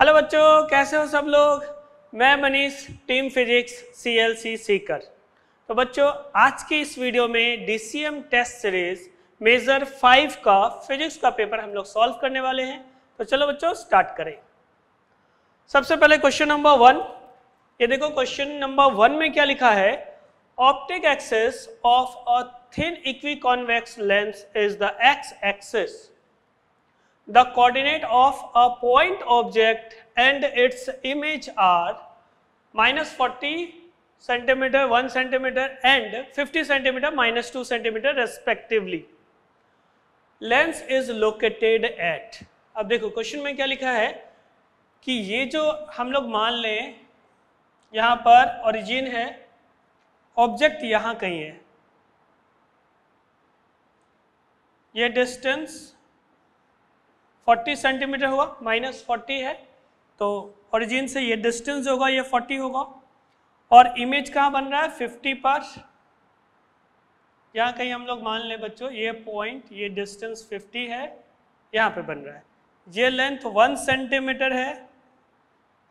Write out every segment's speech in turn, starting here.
Hello बच्चों, कैसे हो सब लोग? मैं Manish, team physics C L C Sikar. तो बच्चों, आज की इस वीडियो में DCM test series major five का फिजिक्स का पेपर हम लोग सॉल्व करने वाले हैं। तो चलो बच्चों स्टार्ट करें। सबसे पहले क्वेश्चन नंबर वन ये देखो क्वेश्चन नंबर वन में क्या लिखा है? Optic axis of a thin equiconvex lens is the x axis the coordinate of a point object and its image are minus 40 centimeter 1 centimeter and 50 centimeter minus 2 centimeter respectively lens is located at अब देखो question में क्या लिखा है कि ये जो हम लोग मान लें यहाँ पर ओरिजिन है ऑब्जेक्ट यहाँ कहीं है ये डिस्टेंस 40 सेंटीमीटर होगा माइनस फोर्टी है तो ओरिजिन से ये डिस्टेंस होगा, ये 40 होगा। और इमेज कहाँ बन रहा है? 50 पर। यहाँ कहीं हम लोग मान लें बच्चों, ये पॉइंट ये डिस्टेंस 50 है, यहाँ पे बन रहा है। ये लेंथ वन सेंटीमीटर है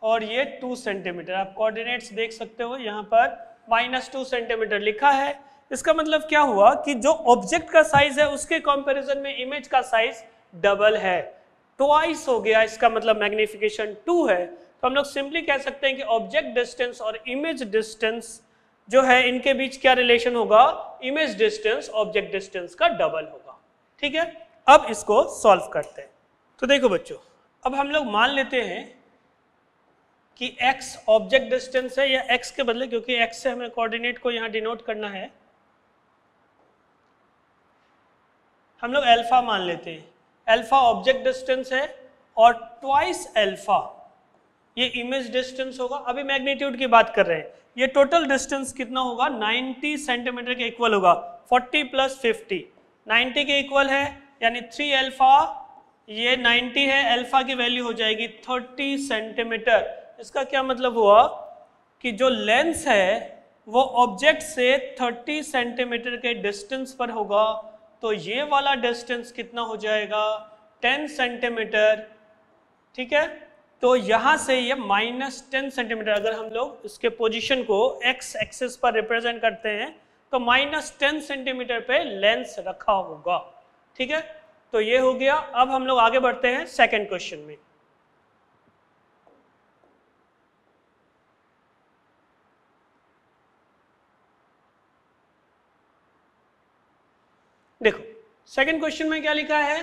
और ये टू सेंटीमीटर आप कोऑर्डिनेट्स देख सकते हो, यहाँ पर माइनस टू सेंटीमीटर लिखा है। इसका मतलब क्या हुआ कि जो ऑब्जेक्ट का साइज़ है, उसके कंपैरिजन में इमेज का साइज़ डबल है। ट्वाइस हो गया, इसका मतलब मैग्निफिकेशन टू है। तो हम लोग सिंपली कह सकते हैं कि ऑब्जेक्ट डिस्टेंस और इमेज डिस्टेंस जो है, इनके बीच क्या रिलेशन होगा? इमेज डिस्टेंस ऑब्जेक्ट डिस्टेंस का डबल होगा। ठीक है? अब इसको सॉल्व करते हैं। तो देखो बच्चों, अब हम लोग मान लेते हैं कि x ऑब्जेक्ट डिस्टेंस है या x के बदले, क्योंकि x से हमें कोऑर्डिनेट को यहाँ डिनोट करना है। हम लोग अल्फ़ा मान लेते हैं। अल्फ़ा ऑब्जेक्ट डिस्टेंस है और ट्वाइस अल्फ़ा ये इमेज डिस्टेंस होगा। अभी मैग्नीट्यूड की बात कर रहे हैं। ये टोटल डिस्टेंस कितना होगा? 90 सेंटीमीटर के इक्वल होगा। 40 प्लस 50 90 के इक्वल है, यानी 3 अल्फ़ा ये 90 है अल्फ़ा की वैल्यू हो जाएगी 30 सेंटीमीटर इसका क्या मतलब हुआ? कि जो लेंस है, वो ऑब्जेक्ट से 30 सेंटीमीटर के डिस्टेंस पर होगा। तो ये वाला डिस्टेंस कितना हो जाएगा? 10 सेंटीमीटर ठीक है? तो यहाँ से ये माइनस टेन सेंटीमीटर अगर हम लोग इसके पोजीशन को एक्स एक्सेस पर रिप्रेजेंट करते हैं तो माइनस टेन सेंटीमीटर पे लेंस रखा होगा, ठीक है? तो ये हो गया। अब हम लोग आगे बढ़ते हैं सेकेंड क्वेश्चन में। देखो सेकंड क्वेश्चन में क्या लिखा है?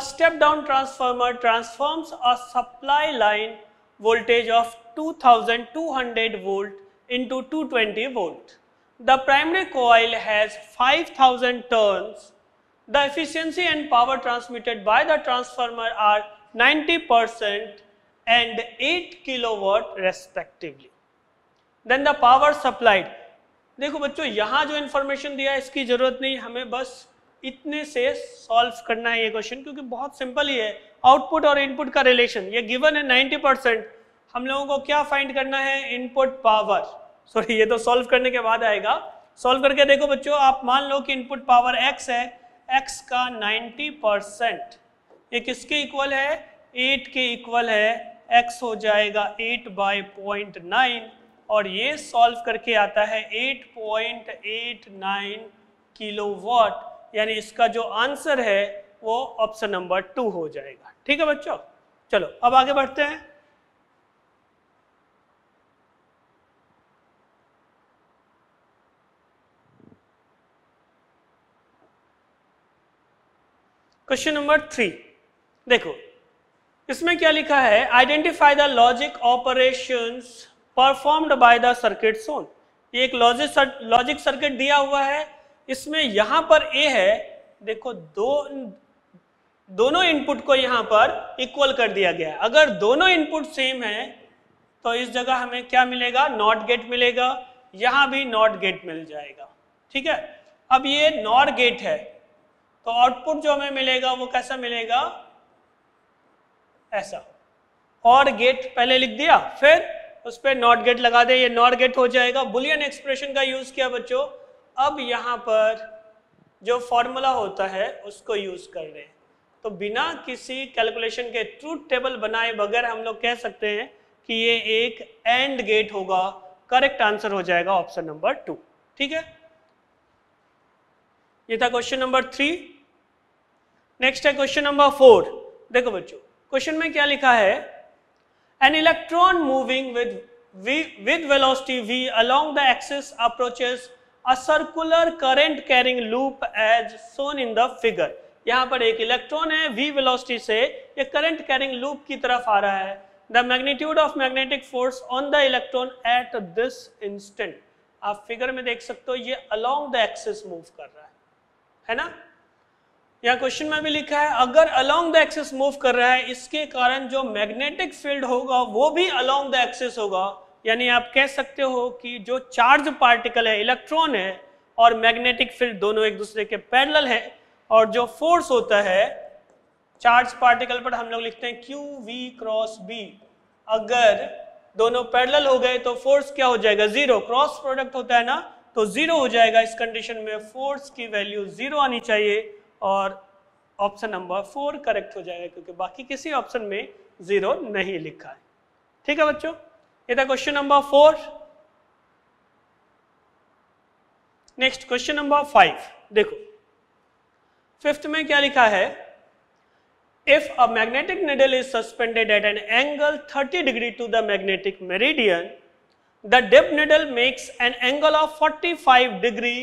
Step down transformer transforms supply line voltage of 2200 volt into 220 volt the primary coil has 5000 turns the efficiency and power transmitted by the transformer are 90% and 8 kilowatt respectively. Then the power supplied. देखो बच्चों, यहाँ जो information दिया है, इसकी ज़रूरत नहीं। हमें बस इतने से सॉल्व करना है ये क्वेश्चन क्योंकि बहुत सिंपल ही है। आउटपुट और इनपुट का रिलेशन ये गिवन है 90 परसेंट हम लोगों को क्या फाइंड करना है? इनपुट पावर सॉरी ये तो सॉल्व करने के बाद आएगा। सॉल्व करके देखो बच्चों, आप मान लो कि इनपुट पावर एक्स है। एक्स का 90 परसेंट ये किसके इक्वल है? एट के इक्वल है। एक्स हो जाएगा एट बाई पॉइंट नाइन और ये सॉल्व करके आता है 8.89 किलोवाट यानी इसका जो आंसर है, वो ऑप्शन नंबर टू हो जाएगा। ठीक है बच्चों? चलो, अब आगे बढ़ते हैं। क्वेश्चन नंबर थ्री देखो, इसमें क्या लिखा है? Identify the logic operations performed by the circuit shown ये एक लॉजिक लॉजिक सर्किट दिया हुआ है। इसमें यहाँ पर ए है। देखो, दो, दोनों इनपुट को यहाँ पर इक्वल कर दिया गया है। अगर दोनों इनपुट सेम है तो इस जगह हमें क्या मिलेगा? नॉट गेट मिलेगा। यहाँ भी नॉट गेट मिल जाएगा। ठीक है? अब ये नॉट गेट है। तो आउटपुट जो हमें मिलेगा, वो कैसा मिलेगा? ऐसा। और गेट पहले लिख दिया, फिर उस पर नॉट गेट लगा दे, ये नॉट गेट हो जाएगा। बुलियन एक्सप्रेशन का यूज़ किया बच्चों। अब यहाँ पर जो फॉर्मूला होता है, उसको यूज़ कर रहे हैं। तो बिना किसी कैलकुलेशन के ट्रूथ टेबल बनाए बगैर हम लोग कह सकते हैं कि ये एक एंड गेट होगा। करेक्ट आंसर हो जाएगा ऑप्शन नंबर टू ठीक है? ये था क्वेश्चन नंबर थ्री नेक्स्ट है क्वेश्चन नंबर फोर देखो बच्चों क्वेश्चन में क्या लिखा है? An electron moving with with velocity v along the axis approaches a circular current carrying loop as shown in the figure. यहाँ पर एक इलेक्ट्रॉन है, v वेलोसिटी से ये करंट कैरिंग लूप की तरफ़ आ रहा है। The magnitude of magnetic force on the electron at this instant आप फिगर में देख सकते हो, ये अलोंग द एक्सिस मूव कर रहा है। है ना? यहाँ क्वेश्चन में भी लिखा है, अगर अलोंग द एक्सिस मूव कर रहा है, इसके कारण जो मैग्नेटिक फ़ील्ड होगा, वो भी अलोंग द एक्सिस होगा। यानी आप कह सकते हो कि जो चार्ज पार्टिकल है इलेक्ट्रॉन है, और मैग्नेटिक फ़ील्ड दोनों एक दूसरे के पैरेलल है, और जो फोर्स होता है चार्ज पार्टिकल पर हम लोग लिखते हैं क्यू वी क्रॉस बी अगर दोनों पैरेलल हो गए तो फोर्स क्या हो जाएगा? ज़ीरो क्रॉस प्रोडक्ट होता है ना तो ज़ीरो हो जाएगा। इस कंडीशन में फोर्स की वैल्यू ज़ीरो आनी चाहिए। और ऑप्शन नंबर फोर करेक्ट हो जाएगा, क्योंकि बाकी किसी ऑप्शन में ज़ीरो नहीं लिखा है। ठीक है बच्चों? ये था question number four next question number five देखो फिफ्थ में क्या लिखा है? If a magnetic needle is suspended at an angle 30 degree to the magnetic meridian the dip needle makes an angle of 45 degree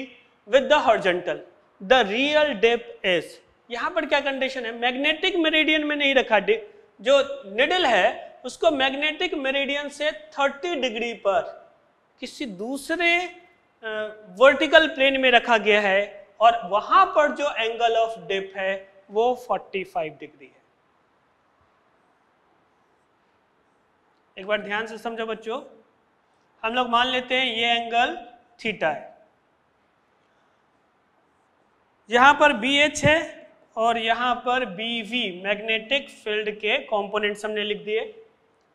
with the horizontal the real dip is. यहाँ पर क्या condition है? Magnetic meridian में नहीं रखा जो needle है, उसको मैग्नेटिक मेरिडियन से 30 डिग्री पर किसी दूसरे वर्टिकल प्लेन में रखा गया है और वहाँ पर जो एंगल ऑफ़ डिप है, वो 45 डिग्री है। एक बार ध्यान से समझो बच्चों। हम लोग मान लेते हैं ये एंगल थीटा है। यहाँ पर बी एच है और यहाँ पर बी वी मैग्नेटिक फ़ील्ड के कंपोनेंट्स हमने लिख दिए।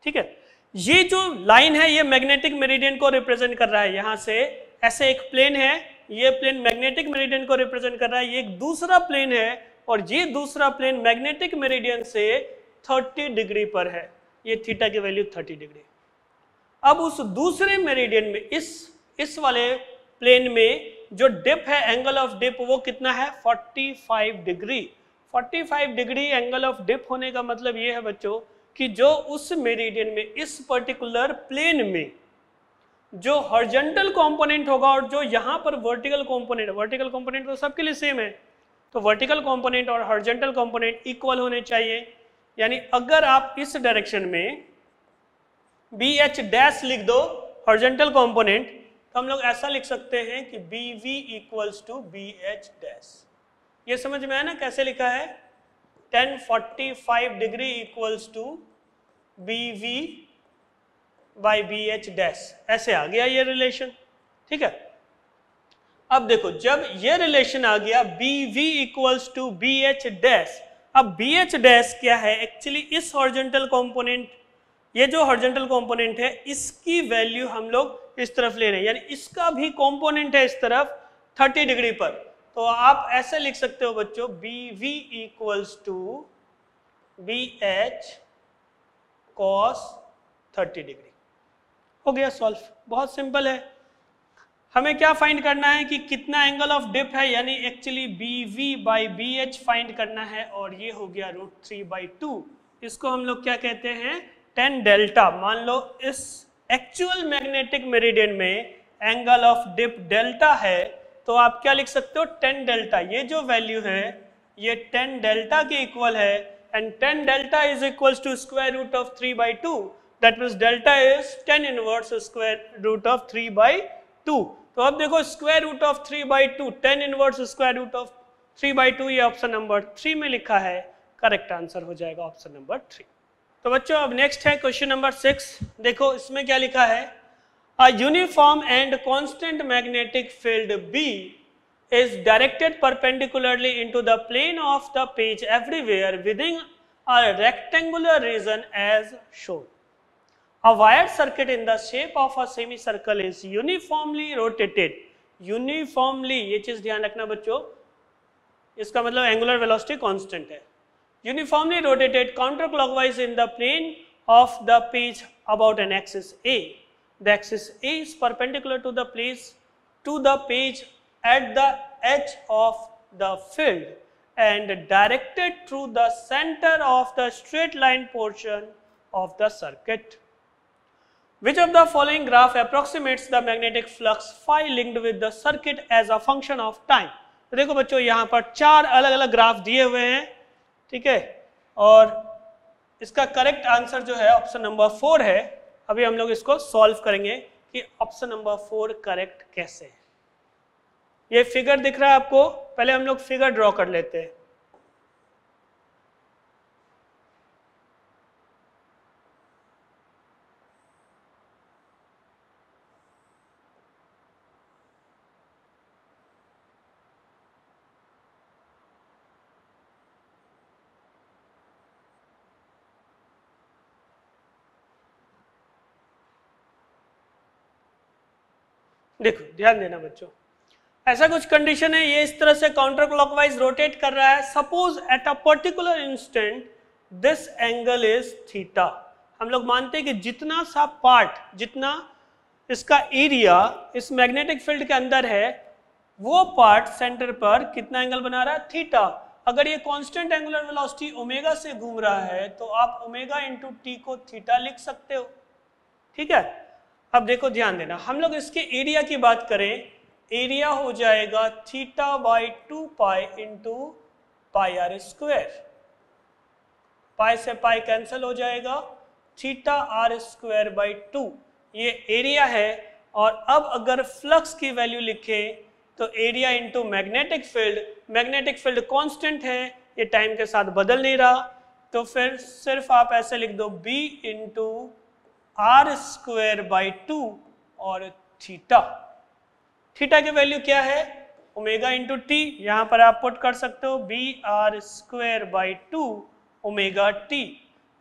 ठीक है? ये जो लाइन है, ये मैग्नेटिक मेरिडियन को रिप्रेजेंट कर रहा है। यहाँ से ऐसे एक प्लेन है, ये प्लेन मैग्नेटिक मेरिडियन को रिप्रेजेंट कर रहा है। ये एक दूसरा प्लेन है और ये दूसरा प्लेन मैग्नेटिक मेरिडियन से 30 डिग्री पर है। ये थीटा की वैल्यू 30 डिग्री अब उस दूसरे मेरिडियन में, इस इस वाले प्लेन में जो डिप है एंगल ऑफ़ डिप वो कितना है? 45 degree 45 degree angle of dip होने का मतलब ये है बच्चों कि जो उस मेरिडियन में, इस पर्टिकुलर प्लेन में जो हॉर्जेंटल कंपोनेंट होगा और जो यहाँ पर वर्टिकल कंपोनेंट वर्टिकल कंपोनेंट तो सबके लिए सेम है। तो वर्टिकल कंपोनेंट और हॉर्जेंटल कंपोनेंट इक्वल होने चाहिए। यानी अगर आप इस डायरेक्शन में बी एच डैश लिख दो हॉर्जेंटल कंपोनेंट तो हम लोग ऐसा लिख सकते हैं कि B V equals to B H dash ये समझ में आया ना कैसे लिखा है? 1045 degree equals to B V by B H dash ऐसे आ गया ये रिलेशन ठीक है? अब देखो, जब ये रिलेशन आ गया B V equals to B H dash अब बी एच डैश क्या है? एक्चुअली इस हॉर्जेंटल कंपोनेंट ये जो हॉर्जेंटल कंपोनेंट है, इसकी वैल्यू हम लोग इस तरफ़ ले रहे हैं। यानी इसका भी कंपोनेंट है इस तरफ़ 30 डिग्री पर। तो आप ऐसे लिख सकते हो बच्चों B V equals to B H cos thirty degree हो गया सॉल्व बहुत सिंपल है। हमें क्या फाइंड करना है कि कितना एंगल ऑफ़ डिप है? यानी actually B V by B H find करना है और ये हो गया रूट थ्री बाई टू इसको हम लोग क्या कहते हैं? टेन डेल्टा मान लो इस एक्चुअल मैग्नेटिक मेरिडियन में एंगल ऑफ़ डिप डेल्टा है तो आप क्या लिख सकते हो? टेन डेल्टा ये जो वैल्यू है, ये टेन डेल्टा के इक्वल है and tan delta is equal to square root of three by two that means delta is tan inverse square root of three by two तो अब देखो square root of three by two tan inverse square root of three by two ये option number three में लिखा है. Correct answer हो जाएगा option number three तो बच्चों, अब नेक्स्ट है क्वेश्चन नंबर सिक्स देखो, इसमें क्या लिखा है? A uniform and constant magnetic field B is directed perpendicularly into the plane of the page everywhere within a rectangular region as shown a wire circuit in the shape of a semicircle is uniformly rotated uniformly ये चीज़ ध्यान रखना बच्चों. इसका मतलब angular velocity constant है. uniformly rotated counterclockwise in the plane of the page about an axis A. The axis A is perpendicular to the place to the page at the edge of the field and directed through the center of the straight line portion of the circuit. Which of the following graph approximates the magnetic flux phi linked with the circuit as a function of time? तो देखो बच्चों यहाँ पर चार अलग अलग graph दिए हुए हैं ठीक है? और इसका करेक्ट आंसर जो है ऑप्शन नंबर फोर है। अभी हम लोग इसको सॉल्व करेंगे कि ऑप्शन नंबर फोर करेक्ट कैसे है। ये फिगर दिख रहा है आपको? पहले हम लोग फिगर ड्रॉ कर लेते हैं। देखो, ध्यान देना बच्चों। ऐसा कुछ कंडीशन है, ये इस तरह से काउंटर क्लॉकवाइज रोटेट कर रहा है। Suppose at a particular instant this angle is theta हम लोग मानते हैं कि जितना सा पार्ट जितना इसका एरिया इस मैग्नेटिक फ़ील्ड के अंदर है, वो पार्ट सेंटर पर कितना एंगल बना रहा है? थीटा अगर ये कांस्टेंट एंगुलर वेलोसिटी ओमेगा से घूम रहा है तो आप ओमेगा इंटू टी को थीटा लिख सकते हो। ठीक है? अब देखो ध्यान देना, हम लोग इसके एरिया की बात करें एरिया हो जाएगा theta by two pi into pi r square pi से पाई कैंसिल हो जाएगा theta r square by two ये एरिया है, और अब अगर फ्लक्स की वैल्यू लिखे तो area into magnetic field magnetic field constant है, ये टाइम के साथ बदल नहीं रहा तो फिर सिर्फ़ आप ऐसे लिख दो b into r square by two और थीटा थीटा की वैल्यू क्या है? ओमेगा इंटू टी यहाँ पर आप पुट कर सकते हो B r square by two omega T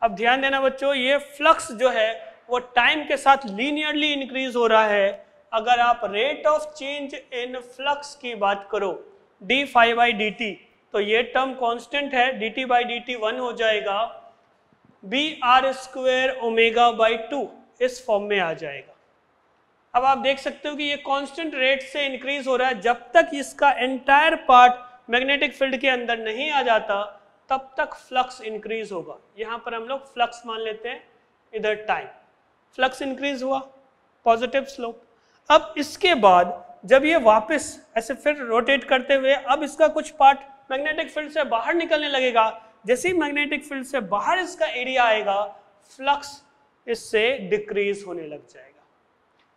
अब ध्यान देना बच्चों, ये फ्लक्स जो है, वो टाइम के साथ लीनियरली इंक्रीज हो रहा है। अगर आप rate of change in flux की बात करो D phi by D T तो ये टर्म कांस्टेंट है D T by D T one हो जाएगा। B r square omega by two इस फॉर्म में आ जाएगा। अब आप देख सकते हो कि ये कांस्टेंट रेट से इंक्रीज हो रहा है। जब तक इसका एंटायर पार्ट मैग्नेटिक फ़ील्ड के अंदर नहीं आ जाता, तब तक फ्लक्स इंक्रीज होगा। यहाँ पर हम लोग फ्लक्स मान लेते हैं इधर टाइम फ्लक्स इंक्रीज हुआ पॉजिटिव स्लोप अब इसके बाद जब ये वापस ऐसे फिर रोटेट करते हुए, अब इसका कुछ पार्ट मैग्नेटिक फ़ील्ड से बाहर निकलने लगेगा जैसे ही मैग्नेटिक फ़ील्ड से बाहर इसका एरिया आएगा फ्लक्स इससे डिक्रीज होने लग जाएगा।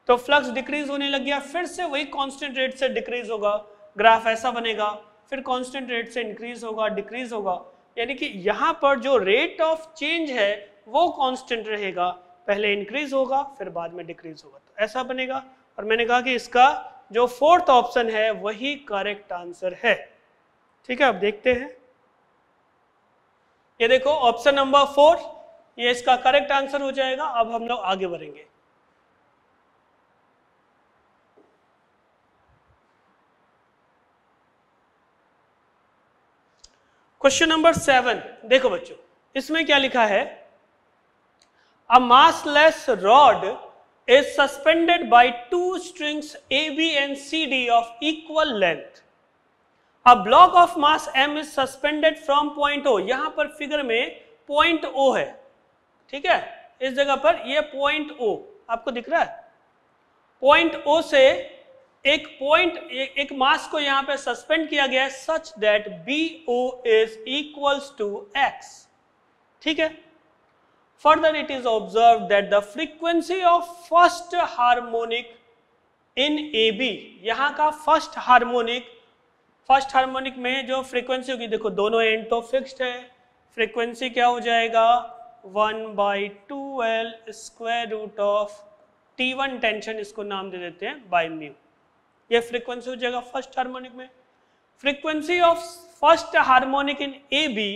तो फ्लक्स डिक्रीज होने लग गया, फिर से वही कांस्टेंट रेट से डिक्रीज होगा। ग्राफ ऐसा बनेगा, फिर कांस्टेंट रेट से इंक्रीज होगा डिक्रीज होगा। यानी कि यहाँ पर जो रेट ऑफ़ चेंज है, वो कांस्टेंट रहेगा। पहले इंक्रीज होगा, फिर बाद में डिक्रीज होगा। तो ऐसा बनेगा। और मैंने कहा कि इसका जो फोर्थ ऑप्शन है, वही करेक्ट आंसर है। ठीक है, अब देखते हैं। ये देखो ऑप्शन नंबर फोर ये इसका करेक्ट आंसर हो जाएगा, अब हम लोग आगे बढ़ेंगे क्वेश्चन नंबर सेवन देखो बच्चों, इसमें क्या लिखा है a massless rod is suspended is suspended by two strings AB and CD of equal length. A block of mass m is suspended from point O. यहाँ पर फिगर में पॉइंट ओ है। ठीक है? इस जगह पर यह पॉइंट ओ आपको दिख रहा है? पॉइंट O से एक पॉइंट एक मास को यहाँ पे सस्पेंड किया गया है such that B O is equal to x ठीक है? Further it is observed that the frequency of first harmonic in A B यहाँ का फ़र्स्ट हार्मोनिक फ़र्स्ट हार्मोनिक में जो फ्रीक्वेंसी होगी, देखो दोनों एंड तो फिक्स्ड है। फ्रीक्वेंसी क्या हो जाएगा? One by two L square root of T one tension इसको नाम दे देते हैं, बाई म्यू। ये फ्रीक्वेंसी हो जाएगा फ़र्स्ट हार्मोनिक में। Frequency of first harmonic in A B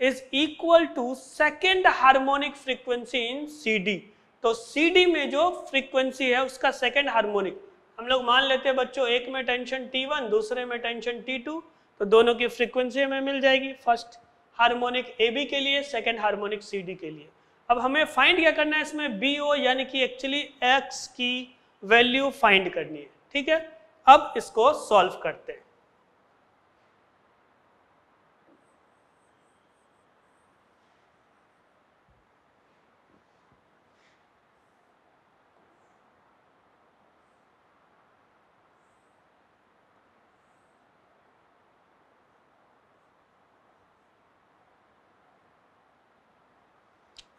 is equal to second harmonic frequency in C D. तो C D में जो फ्रीक्वेंसी है, उसका सेकेंड हार्मोनिक। हम लोग मान लेते हैं बच्चों, एक में टेंशन टी वन दूसरे में टेंशन टी टू तो दोनों की फ्रीक्वेंसी हमें मिल जाएगी। फ़र्स्ट हार्मोनिक ए बी के लिए सेकेंड हार्मोनिक सी डी के लिए। अब हमें फाइंड क्या करना है इसमें? बी ओ यानी कि एक्चुअली एक्स की वैल्यू फाइंड करनी है। ठीक है? अब इसको सॉल्व करते हैं।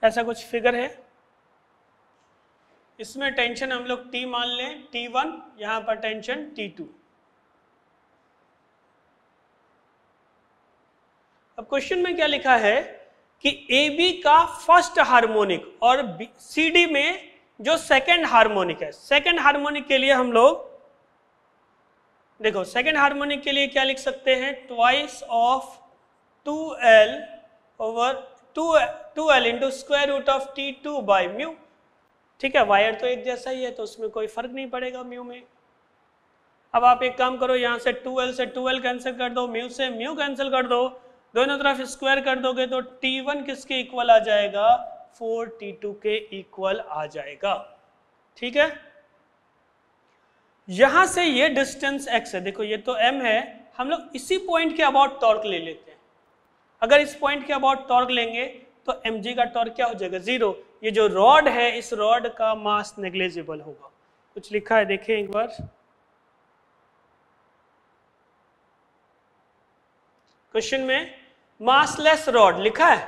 ऐसा कुछ फिगर है? इसमें टेंशन हम लोग टी मान लें टी वन, यहाँ पर टेंशन टी टू अब क्वेश्चन में क्या लिखा है कि ए बी का फ़र्स्ट हार्मोनिक और सी डी में जो सेकेंड हार्मोनिक है सेकेंड हार्मोनिक के लिए हम लोग, देखो सेकेंड हार्मोनिक के लिए क्या लिख सकते हैं? Twice of two L over two two L into square root of T two by mu ठीक है वायर तो एक जैसा ही है तो उसमें कोई फ़र्क नहीं पड़ेगा म्यू में। अब आप एक काम करो, यहाँ से टू एल से टू एल कैंसिल कर दो म्यू से म्यू कैंसिल कर दो। दोनों तरफ़ स्क्वायर कर दोगे तो टी वन किसके इक्वल आ जाएगा? फोर टी टू के इक्वल आ जाएगा। ठीक है? यहाँ से ये डिस्टेंस एक्स है, देखो ये तो एम है, हम लोग इसी पॉइंट के अबाउट टॉर्क ले लेते हैं। अगर इस पॉइंट के अबाउट टॉर्क लेंगे तो एमजी का टॉर्क क्या हो जाएगा? ज़ीरो ये जो रॉड है, इस रॉड का मास नेग्लेजिबल होगा। कुछ लिखा है? देखें एक बार। क्वेश्चन में मासलेस रॉड लिखा है?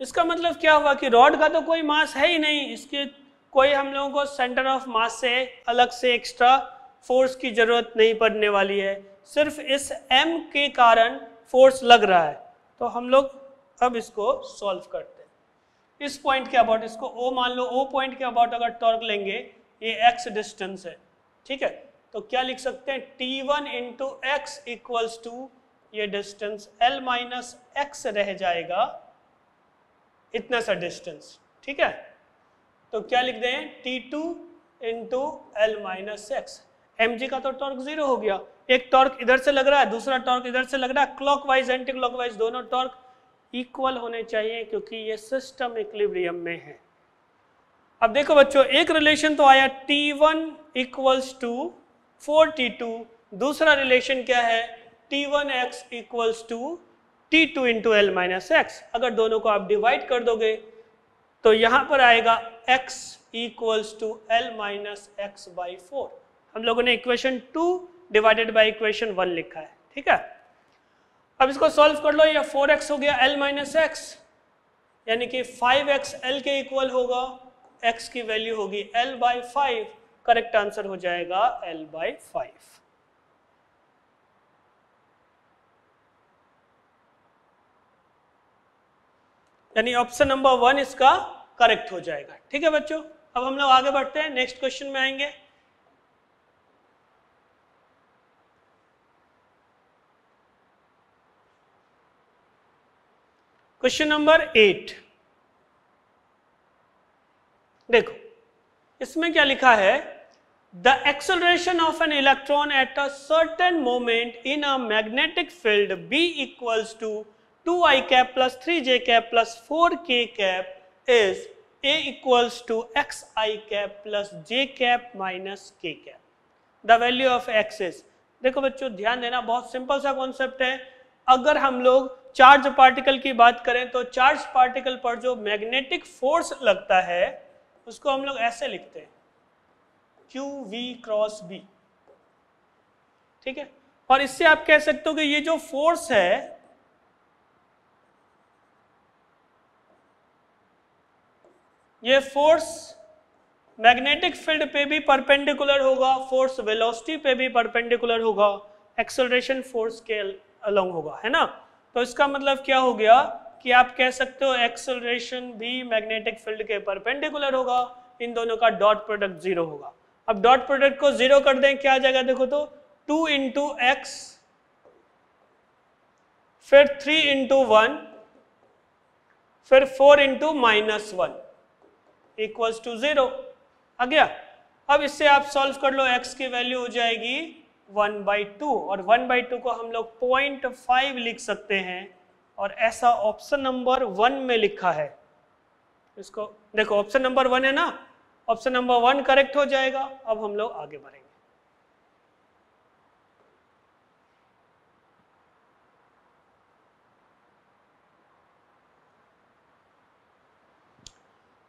इसका मतलब क्या हुआ कि रॉड का तो कोई मास है ही नहीं। इसके कोई हम लोगों को सेंटर ऑफ़ मास से अलग से एक्स्ट्रा फोर्स की ज़रूरत नहीं पड़ने वाली है। सिर्फ़ इस एम के कारण फोर्स लग रहा है तो हम लोग अब इसको सॉल्व करते हैं। इस पॉइंट के अबाउट इसको ओ मान लो ओ पॉइंट के अबाउट अगर टॉर्क लेंगे, ये एक्स डिस्टेंस है, ठीक है? तो क्या लिख सकते हैं? T one into x equals to ये डिस्टेंस एल माइनस एक्स रह जाएगा, इतना सा डिस्टेंस ठीक है? तो क्या लिख दें? T two into L minus x M G का तो टॉर्क ज़ीरो हो गया। एक टॉर्क इधर से लग रहा है, दूसरा टॉर्क इधर से लग रहा है। क्लॉकवाइज एंटी क्लॉकवाइज दोनों टॉर्क इक्वल होने चाहिए क्योंकि ये सिस्टम इक्विलिब्रियम में है। अब देखो बच्चों, एक रिलेशन तो आया T1 one equals to four दूसरा रिलेशन क्या है? T1x one x equals to T two into L minus x अगर दोनों को आप डिवाइड कर दोगे तो यहाँ पर आएगा x equals to L minus x by four हम लोगों ने equation two divided by equation one लिखा है, ठीक है? अब इसको सॉल्व कर लो, ये फोर एक्स हो गया एल माइनस एक्स यानी कि फाइव एक्स एल के इक्वल होगा एक्स की वैल्यू होगी L by five correct answer हो जाएगा एल बाई फाइव यानी ऑप्शन नंबर वन इसका करेक्ट हो जाएगा, ठीक है बच्चों? अब हम लोग आगे बढ़ते हैं नेक्स्ट क्वेश्चन में आएँगे। Question number eight. देखो, इसमें क्या लिखा है? The acceleration of an electron at a certain moment in a magnetic field B equals to two i cap plus three j cap plus four k cap is a equals to x i cap plus j cap minus k cap the value of x is देखो बच्चों, ध्यान देना, बहुत simple सा concept है। अगर हम लोग चार्ज पार्टिकल की बात करें तो चार्ज पार्टिकल पर जो मैग्नेटिक फोर्स लगता है, उसको हम लोग ऐसे लिखते हैं। क्यू वी क्रॉस बी ठीक है? और इससे आप कह सकते हो कि ये जो फोर्स है, ये फोर्स मैग्नेटिक फ़ील्ड पे भी परपेंडिकुलर होगा फोर्स वेलोसिटी पे भी परपेंडिकुलर होगा एक्सेलरेशन फोर्स के अलोंग होगा, है ना? तो इसका मतलब क्या हो गया कि आप कह सकते हो एक्सलरेशन भी मैग्नेटिक फ़ील्ड के परपेंडिकुलर होगा। इन दोनों का डॉट प्रोडक्ट ज़ीरो होगा। अब डॉट प्रोडक्ट को ज़ीरो कर दें, क्या आ जाएगा देखो तो? टू इंटू एक्स फिर थ्री इंटू वन फिर four into minus one equals to zero आ गया। अब इससे आप सॉल्व कर लो एक्स की वैल्यू हो जाएगी वन बाई टू और वन बाई टू को हम लोग पॉइंट फाइव लिख सकते हैं और ऐसा ऑप्शन नंबर वन में लिखा है। इसको देखो, ऑप्शन नंबर वन है ना? ऑप्शन नंबर वन करेक्ट हो जाएगा। अब हम लोग आगे बढ़ेंगे।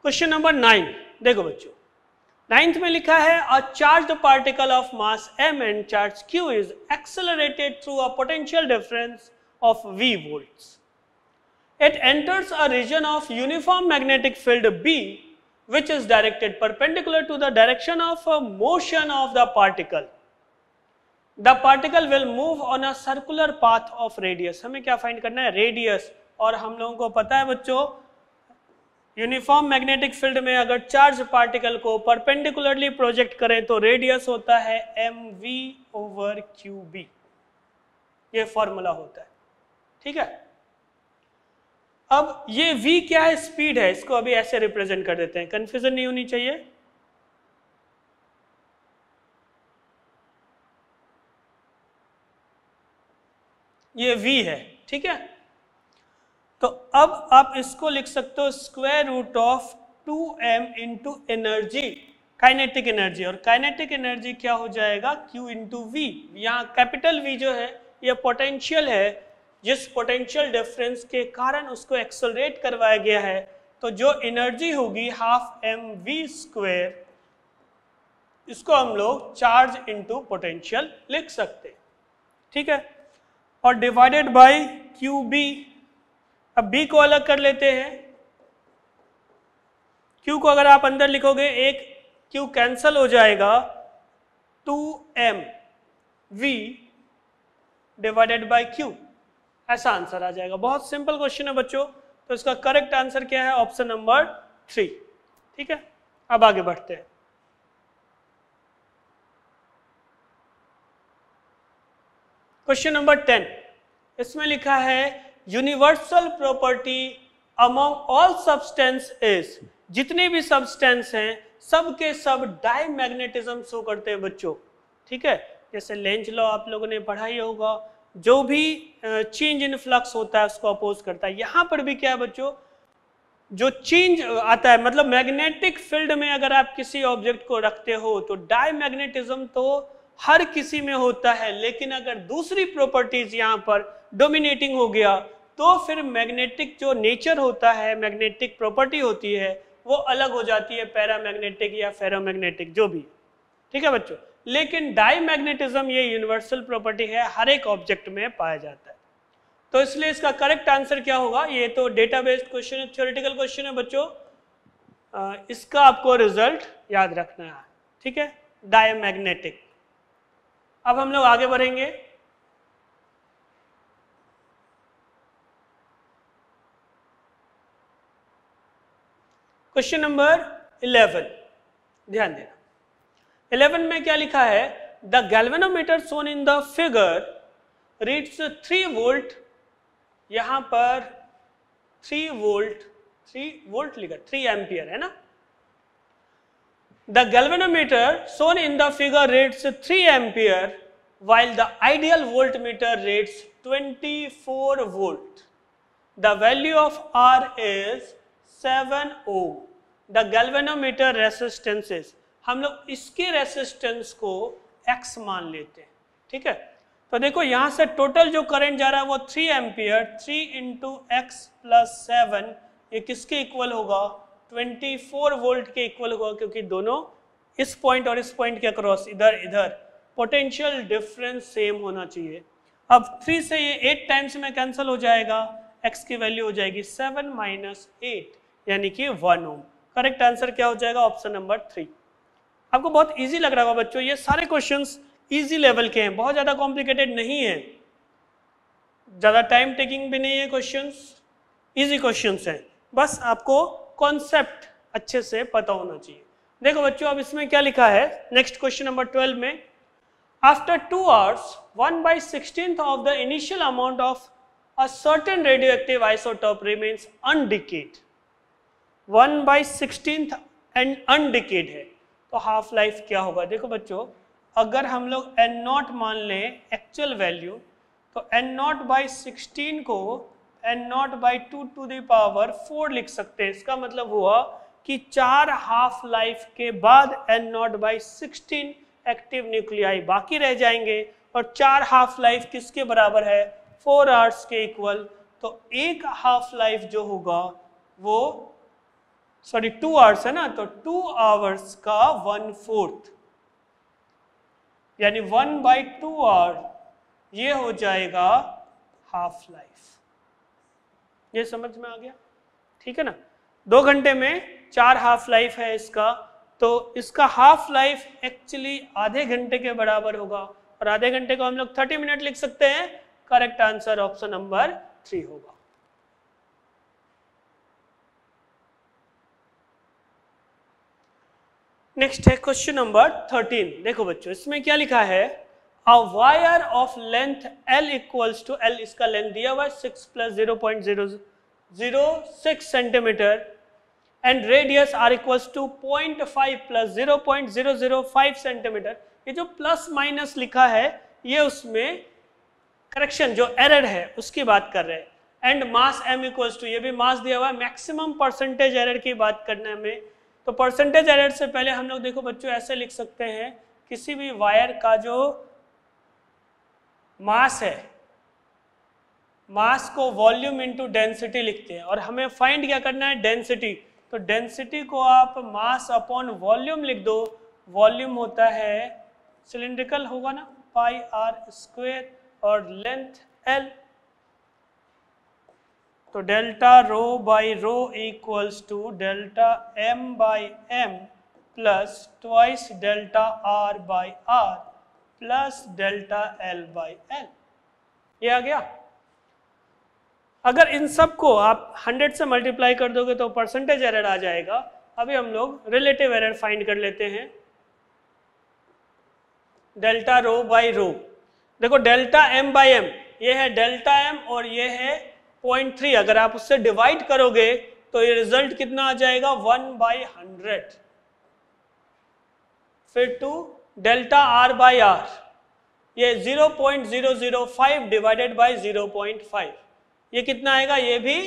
Question number nine. देखो बच्चों नाइन्थ में लिखा है a charge particle of mass m and charge q is accelerated through a potential difference of V volts it enters a region of uniform magnetic field B which is directed perpendicular to the direction of motion of the particle the particle will move on a circular path of radius हमें क्या find करना है? Radius और हम लोगों को पता है बच्चों यूनिफॉर्म मैग्नेटिक फ़ील्ड में अगर चार्ज पार्टिकल को परपेंडिकुलरली प्रोजेक्ट करें तो रेडियस होता है m v over q B ये फॉर्मूला होता है। ठीक है? अब ये v क्या है? स्पीड है। इसको अभी ऐसे रिप्रेजेंट कर देते हैं। कंफ्यूजन नहीं होनी चाहिए। ये v है। ठीक है? तो अब आप इसको लिख सकते हो square root of two m into energy kinetic energy और काइनेटिक एनर्जी क्या हो जाएगा? Q इंटू वी यहाँ कैपिटल v जो है, ये पोटेंशियल है, जिस पोटेंशियल डिफरेंस के कारण उसको एक्सलरेट करवाया गया है। तो जो एनर्जी होगी हाफ़ एम वी स्क्वेयर इसको हम लोग चार्ज इंटू पोटेंशियल लिख सकते ठीक है? और डिवाइडेड बाय क्यू बी अब बी को अलग कर लेते हैं। क्यू को अगर आप अंदर लिखोगे, एक क्यू कैंसल हो जाएगा। Two m V divided by q ऐसा आंसर आ जाएगा। बहुत सिंपल क्वेश्चन है बच्चों। तो इसका करेक्ट आंसर क्या है? ऑप्शन नंबर थ्री ठीक है? अब आगे बढ़ते हैं। क्वेश्चन नंबर टेन इसमें लिखा है universal property among all substance is जितने भी सब्सटेंस हैं सब के सब डाई मैग्नेटिज्म शो करते हैं बच्चों। ठीक है? जैसे लेंज लॉ आप लोगों ने पढ़ा ही होगा। जो भी चेंज इन फ्लक्स होता है, उसको अपोज करता है। यहाँ पर भी क्या है बच्चों? जो चेंज आता है मतलब मैग्नेटिक फ़ील्ड में अगर आप किसी ऑब्जेक्ट को रखते हो तो डाई मैग्नेटिज्म तो हर किसी में होता है। लेकिन अगर दूसरी प्रॉपर्टीज़ यहाँ पर डोमिनेटिंग हो गया तो फिर मैग्नेटिक जो नेचर होता है मैग्नेटिक प्रॉपर्टी होती है, वो अलग हो जाती है पैरामैग्नेटिक या फेरोमैग्नेटिक जो भी। ठीक है बच्चों? लेकिन डाईमैग्नेटिज्म ये यूनिवर्सल प्रॉपर्टी है, हर एक ऑब्जेक्ट में पाया जाता है। तो इसलिए इसका करेक्ट आंसर क्या होगा? ये तो डेटा बेस्ड क्वेश्चन है थ्योरेटिकल क्वेश्चन है बच्चों। इसका आपको रिज़ल्ट याद रखना है। ठीक है? डायमैग्नेटिक अब हम लोग आगे बढ़ेंगे। क्वेश्चन नंबर इलेवन ध्यान देना इलेवन में क्या लिखा है the galvanometer shown in the figure reads three volt यहाँ पर थ्री वोल्ट थ्री वोल्ट लिखा थ्री एम्पियर है ना the galvanometer shown in the figure reads three ampere while while the ideal voltmeter rates 24 volt. The value of R is 7 ohm. Galvanometer resistance is हम लोग इसके resistance को x मान लेते हैं, ठीक है? तो देखो यहाँ से टोटल जो करंट जा रहा है वो three ampere three into x plus seven ये किसके इक्वल होगा? ट्वेंटी फोर वोल्ट के इक्वल होगा, क्योंकि दोनों इस पॉइंट और इस पॉइंट के अक्रॉस इधर इधर पोटेंशियल डिफरेंस सेम होना चाहिए। अब थ्री से ये एट टाइम्स में कैंसिल हो जाएगा एक्स की वैल्यू हो जाएगी सेवन माइनस एट यानी कि वन ओम करेक्ट आंसर क्या हो जाएगा? Option number three. आपको बहुत इजी लग रहा होगा बच्चों, ये सारे क्वेश्चंस इजी लेवल के हैं। बहुत ज़्यादा कॉम्प्लिकेटेड नहीं है। ज़्यादा टाइम टेकिंग भी नहीं है क्वेश्चंस इजी क्वेश्चंस हैं। बस आपको कॉन्सेप्ट अच्छे से पता होना चाहिए। देखो बच्चों, अब इसमें क्या लिखा है? नेक्स्ट क्वेश्चन नंबर ट्वेल्व में after two hours one by sixteen of the initial amount of a certain radioactive isotope remains undecayed. 1 by 16th and undecayed है। तो हाफ़ लाइफ क्या होगा? देखो बच्चों, अगर हम लोग एन नॉट मान लें एक्चुअल वैल्यू तो एन नॉट बाई सिक्सटीन को N nought by two to the power four लिख सकते हैं। इसका मतलब हुआ कि चार हाफ़ लाइफ के बाद N nought by sixteen active nuclei बाकी रह जाएँगे। और चार हाफ़ लाइफ किसके बराबर है? फोर आवर्स के इक्वल तो एक हाफ़ लाइफ जो होगा, वो सॉरी टू आवर्स है ना? तो टू आवर्स का वन फोर्थ यानी वन बाई टू आवर ये हो जाएगा हाफ़ लाइफ ये समझ में आ गया? ठीक है ना? दो घंटे में चार हाफ़ लाइफ है इसका तो इसका हाफ़ लाइफ एक्चुअली आधे घंटे के बराबर होगा। और आधे घंटे को हम लोग थर्टी मिनट लिख सकते हैं। Correct answer option number three होगा। नेक्स्ट है क्वेश्चन नंबर थर्टीन देखो बच्चों, इसमें क्या लिखा है? A wire of length L equals to L, इसका लेंथ दिया हुआ है six plus zero point zero zero six centimetre and radius r equals to point five plus zero point zero zero five centimetre ये जो plus minus लिखा है, ये उसमें करेक्शन जो एरर है, उसकी बात कर रहे हैं। And mass m equals to ये भी मास दिया हुआ है। मैक्सिमम परसेंटेज एरर की बात करने में तो परसेंटेज एरर से पहले हम लोग देखो बच्चों ऐसे लिख सकते हैं, किसी भी वायर का जो मास है मास को वॉल्यूम इनटू डेंसिटी लिखते हैं। और हमें फाइंड क्या करना है? डेंसिटी तो डेंसिटी को आप मास अपॉन वॉल्यूम लिख दो। वॉल्यूम होता है सिलिंड्रिकल होगा ना? पाई आर स्क्वेयर और लेंथ एल तो delta rho by rho equals to delta m by m plus twice delta r by r plus delta l by l. ये आ गया। अगर इन सबको आप 100 से मल्टीप्लाई कर दोगे तो परसेंटेज एरर आ जाएगा। अभी हम लोग रिलेटिव एरर फाइंड कर लेते हैं। Delta rho by rho. देखो, डेल्टा एम बाई एम, ये है डेल्टा एम और ये है पॉइंट थ्री, अगर आप उससे डिवाइड करोगे तो ये रिज़ल्ट कितना आ जाएगा? One by hundred. फिर two, delta r by r. ये zero point zero zero five divided by zero point five. ये कितना आएगा? ये भी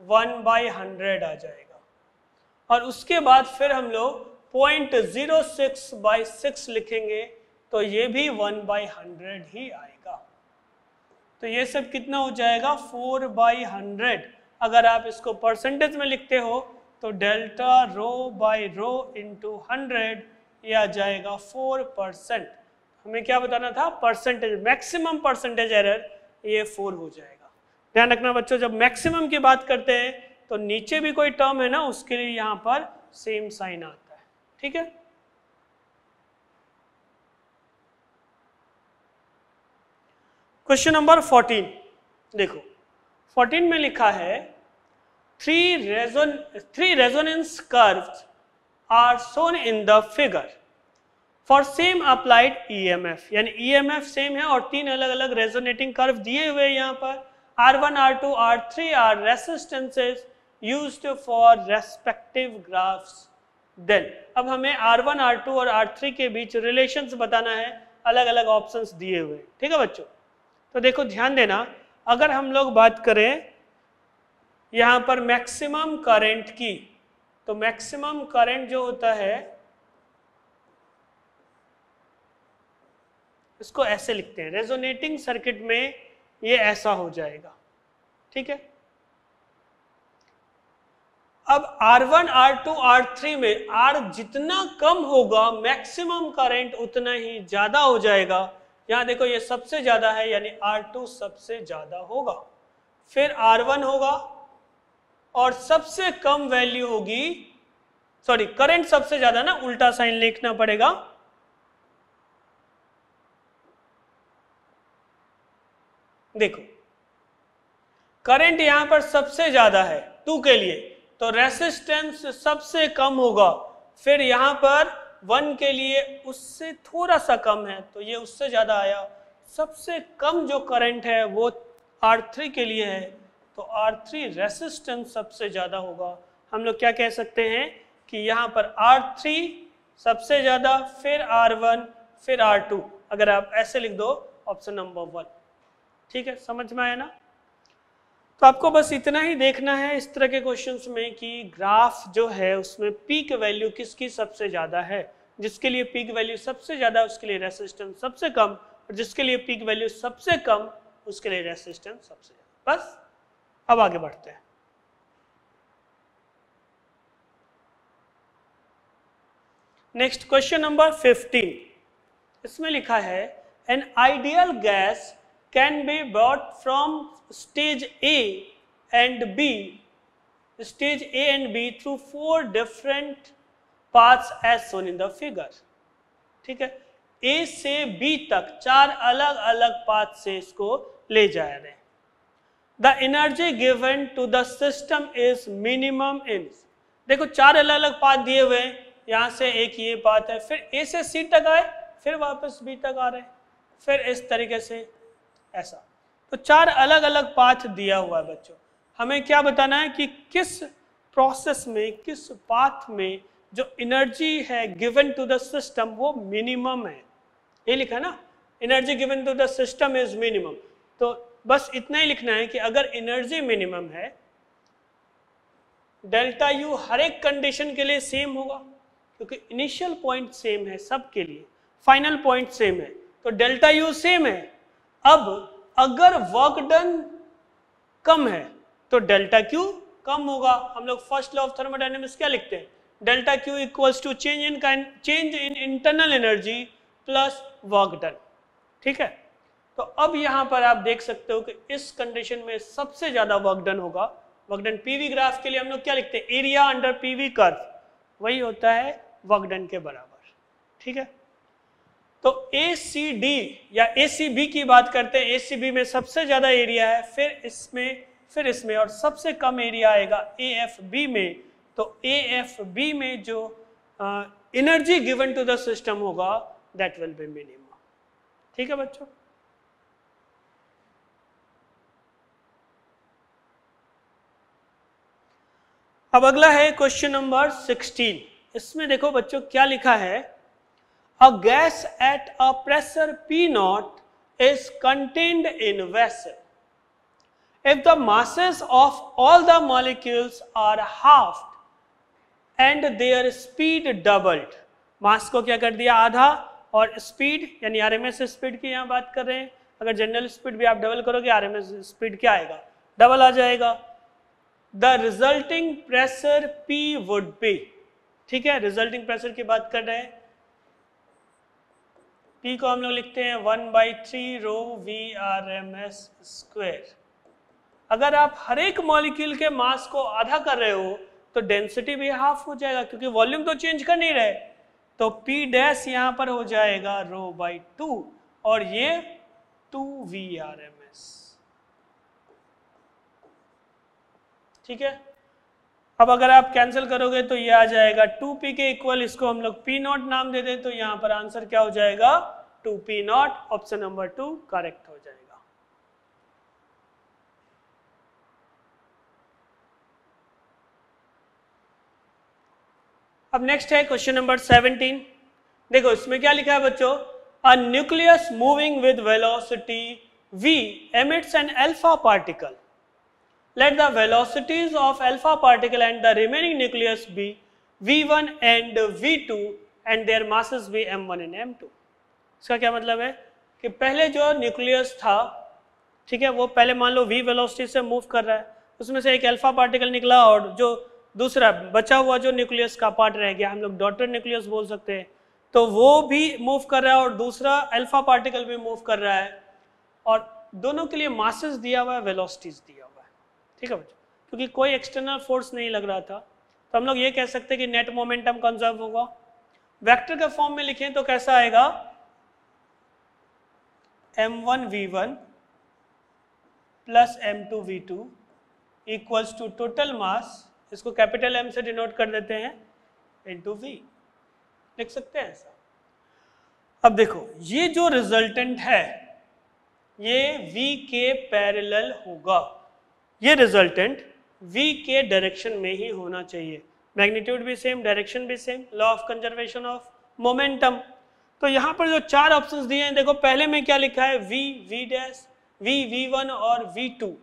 वन बाई हंड्रेड आ जाएगा। और उसके बाद फिर हम लोग point zero six by six लिखेंगे तो ये भी वन बाई हंड्रेड ही आएगा। तो ये सब कितना हो जाएगा? Four by hundred. अगर आप इसको परसेंटेज में लिखते हो तो delta rho by rho into hundred ये आ जाएगा फोर परसेंट। हमें क्या बताना था? परसेंटेज, मैक्सिमम परसेंटेज एरर ये फोर हो जाएगा। ध्यान रखना बच्चों, जब मैक्सिमम की बात करते हैं तो नीचे भी कोई टर्म है ना, उसके लिए यहाँ पर सेम साइन आता है। ठीक है? क्वेश्चन नंबर 14 देखो 14 में लिखा है three रेजोन three resonance curves are shown in the figure for same applied EMF यानी ईएमएफ e सेम है और तीन अलग अलग रेजोनेटिंग कर्व दिए हुए यहाँ पर। R1, R2, R3 R three are resistances use for respective graphs then अब हमें R1, R2 और आर थ्री के बीच रिलेशन बताना है। अलग अलग ऑप्शन दिए हुए ठीक है बच्चों? तो देखो ध्यान देना अगर हम लोग बात करें यहाँ पर मैक्सिमम करंट की तो मैक्सिमम करंट जो होता है इसको ऐसे लिखते हैं रेजोनेटिंग सर्किट में ये ऐसा हो जाएगा ठीक है? अब R1, R2, R3 में R जितना कम होगा मैक्सिमम करंट उतना ही ज़्यादा हो जाएगा यहाँ देखो ये सबसे ज़्यादा है, यानी R2 सबसे ज़्यादा होगा। फिर R1 होगा और सबसे कम वैल्यू होगी सॉरी करंट सबसे ज़्यादा ना, उल्टा साइन लिखना पड़ेगा। देखो करंट यहाँ पर सबसे ज़्यादा है टू के लिए तो रेसिस्टेंस सबसे कम होगा। फिर यहाँ पर वन के लिए उससे थोड़ा सा कम है तो ये उससे ज़्यादा आया। सबसे कम जो करंट है वो R3 के लिए है तो R3 रेसिस्टेंस सबसे ज़्यादा होगा। हम लोग क्या कह सकते हैं कि यहाँ पर R3 सबसे ज़्यादा, फिर R1 फिर R2 अगर आप ऐसे लिख दो, ऑप्शन नंबर वन। ठीक है, समझ में आया ना? तो आपको बस इतना ही देखना है इस तरह के क्वेश्चंस में कि ग्राफ जो है उसमें पीक वैल्यू किसकी सबसे ज़्यादा है, जिसके लिए पीक वैल्यू सबसे ज़्यादा, उसके लिए रेसिस्टेंस सबसे कम, और जिसके लिए पीक वैल्यू सबसे कम, उसके लिए रेसिस्टेंस सबसे ज़्यादा। बस, अब आगे बढ़ते हैं। नेक्स्ट क्वेश्चन नंबर 15 इसमें लिखा है an ideal gas can be brought from stage A and B, stage A and B through four different paths as shown in the figure. ठीक है? A से B तक चार अलग अलग पाथ से इसको ले जा रहे हैं। The energy given to the system is minimum in देखो चार अलग अलग पाथ दिए हुए हैं। यहाँ से एक ये पाथ है फिर ए से सी तक आए फिर वापस बी तक आ रहे हैं। फिर इस तरीके से ऐसा। तो चार अलग अलग पाथ दिया हुआ है बच्चों। हमें क्या बताना है कि किस प्रोसेस में, किस पाथ में जो एनर्जी है गिवन टू द सिस्टम वो मिनिमम है। ये लिखा ना? Energy given to the system is minimum तो बस इतना ही लिखना है कि अगर एनर्जी मिनिमम है डेल्टा यू हर एक कंडीशन के लिए सेम होगा, क्योंकि इनिशियल पॉइंट सेम है सबके लिए फाइनल पॉइंट सेम है। तो डेल्टा यू सेम है। अब अगर वर्क डन कम है तो डेल्टा क्यू कम होगा। हम लोग फ़र्स्ट लॉ ऑफ़ थर्मोडाइनमिक्स क्या लिखते हैं? Delta Q equals to change in change in internal energy plus work done ठीक है? तो अब यहाँ पर आप देख सकते हो कि इस कंडीशन में सबसे ज़्यादा वर्क डन होगा। वर्क डन पीवी ग्राफ के लिए हम लोग क्या लिखते हैं? एरिया अंडर पीवी कर्व वही होता है वर्क डन के बराबर। ठीक है? तो ए सी डी या ए सी बी की बात करते हैं। ए सी बी में सबसे ज़्यादा एरिया है, फिर इसमें फिर इसमें, और सबसे कम एरिया आएगा ए एफ़ बी में। तो ए एफ़ बी में जो energy given to the system होगा दैट विल बी मिनिमम ठीक है बच्चों? अब अगला है क्वेश्चन नंबर 16 इसमें देखो बच्चों, क्या लिखा है? A gas at a pressure P naught is contained in vessel. If the masses of all the molecules are halved and their speed doubled, मास को क्या कर दिया? आधा और स्पीड यानी आर एम एस स्पीड की यहाँ बात कर रहे हैं। अगर जनरल स्पीड भी आप डबल करोगे आर एम एस स्पीड क्या आएगा? डबल आ जाएगा। The resulting pressure P would be ठीक है? रिजल्टिंग प्रेशर की बात कर रहे हैं। P को हम लोग लिखते हैं one by three rho v r m s square अगर आप हर एक मॉलिक्यूल के मास को आधा कर रहे हो तो डेंसिटी भी हाफ़ हो जाएगा, क्योंकि वॉल्यूम तो चेंज कर नहीं रहे। तो P डैश यहाँ पर हो जाएगा रो बाई टू, और ये two v r m s. ठीक है? अब अगर आप कैंसिल करोगे तो ये आ जाएगा टू पी के इक्वल, इसको हम लोग पी नॉट नाम दे दें तो यहाँ पर आंसर क्या हो जाएगा? Two P nought, option number two correct हो जाएगा। अब नेक्स्ट है क्वेश्चन नंबर सेवनटीन देखो, इसमें क्या लिखा है बच्चों? A nucleus moving with velocity v emits an alpha particle let the velocities of alpha particle and the remaining nucleus be v one and v two and their masses be m one and m two इसका क्या मतलब है? कि पहले जो nucleus था, ठीक है, वो पहले मान लो वी वेलोसिटी से मूव कर रहा है, उसमें से एक अल्फ़ा पार्टिकल निकला और जो दूसरा बचा हुआ जो न्यूक्लियस का पार्ट रह गया, हम लोग डॉटर न्यूक्लियस बोल सकते हैं तो वो भी मूव कर रहा है और दूसरा अल्फ़ा पार्टिकल भी मूव कर रहा है। और दोनों के लिए मासेस दिया हुआ है वेलोसिटीज दिया हुआ है, ठीक है बच्चों? क्योंकि कोई एक्सटर्नल फोर्स नहीं लग रहा था। तो हम लोग ये कह सकते हैं कि नेट मोमेंटम कंजर्व होगा। वेक्टर के फॉर्म में लिखें तो कैसा आएगा? M one v one plus m two v two equals to total mass इसको कैपिटल एम से डिनोट कर देते हैं इन टू वी लिख सकते हैं ऐसा? अब देखो, ये जो रिजल्टेंट है, ये v के पैरेलल होगा। ये रिजल्टेंट v के डायरेक्शन में ही होना चाहिए। मैग्नीट्यूड भी सेम डायरेक्शन भी same law of conservation of momentum तो यहाँ पर जो चार ऑप्शंस दिए हैं, देखो, पहले में क्या लिखा है? V v dash v v one और v two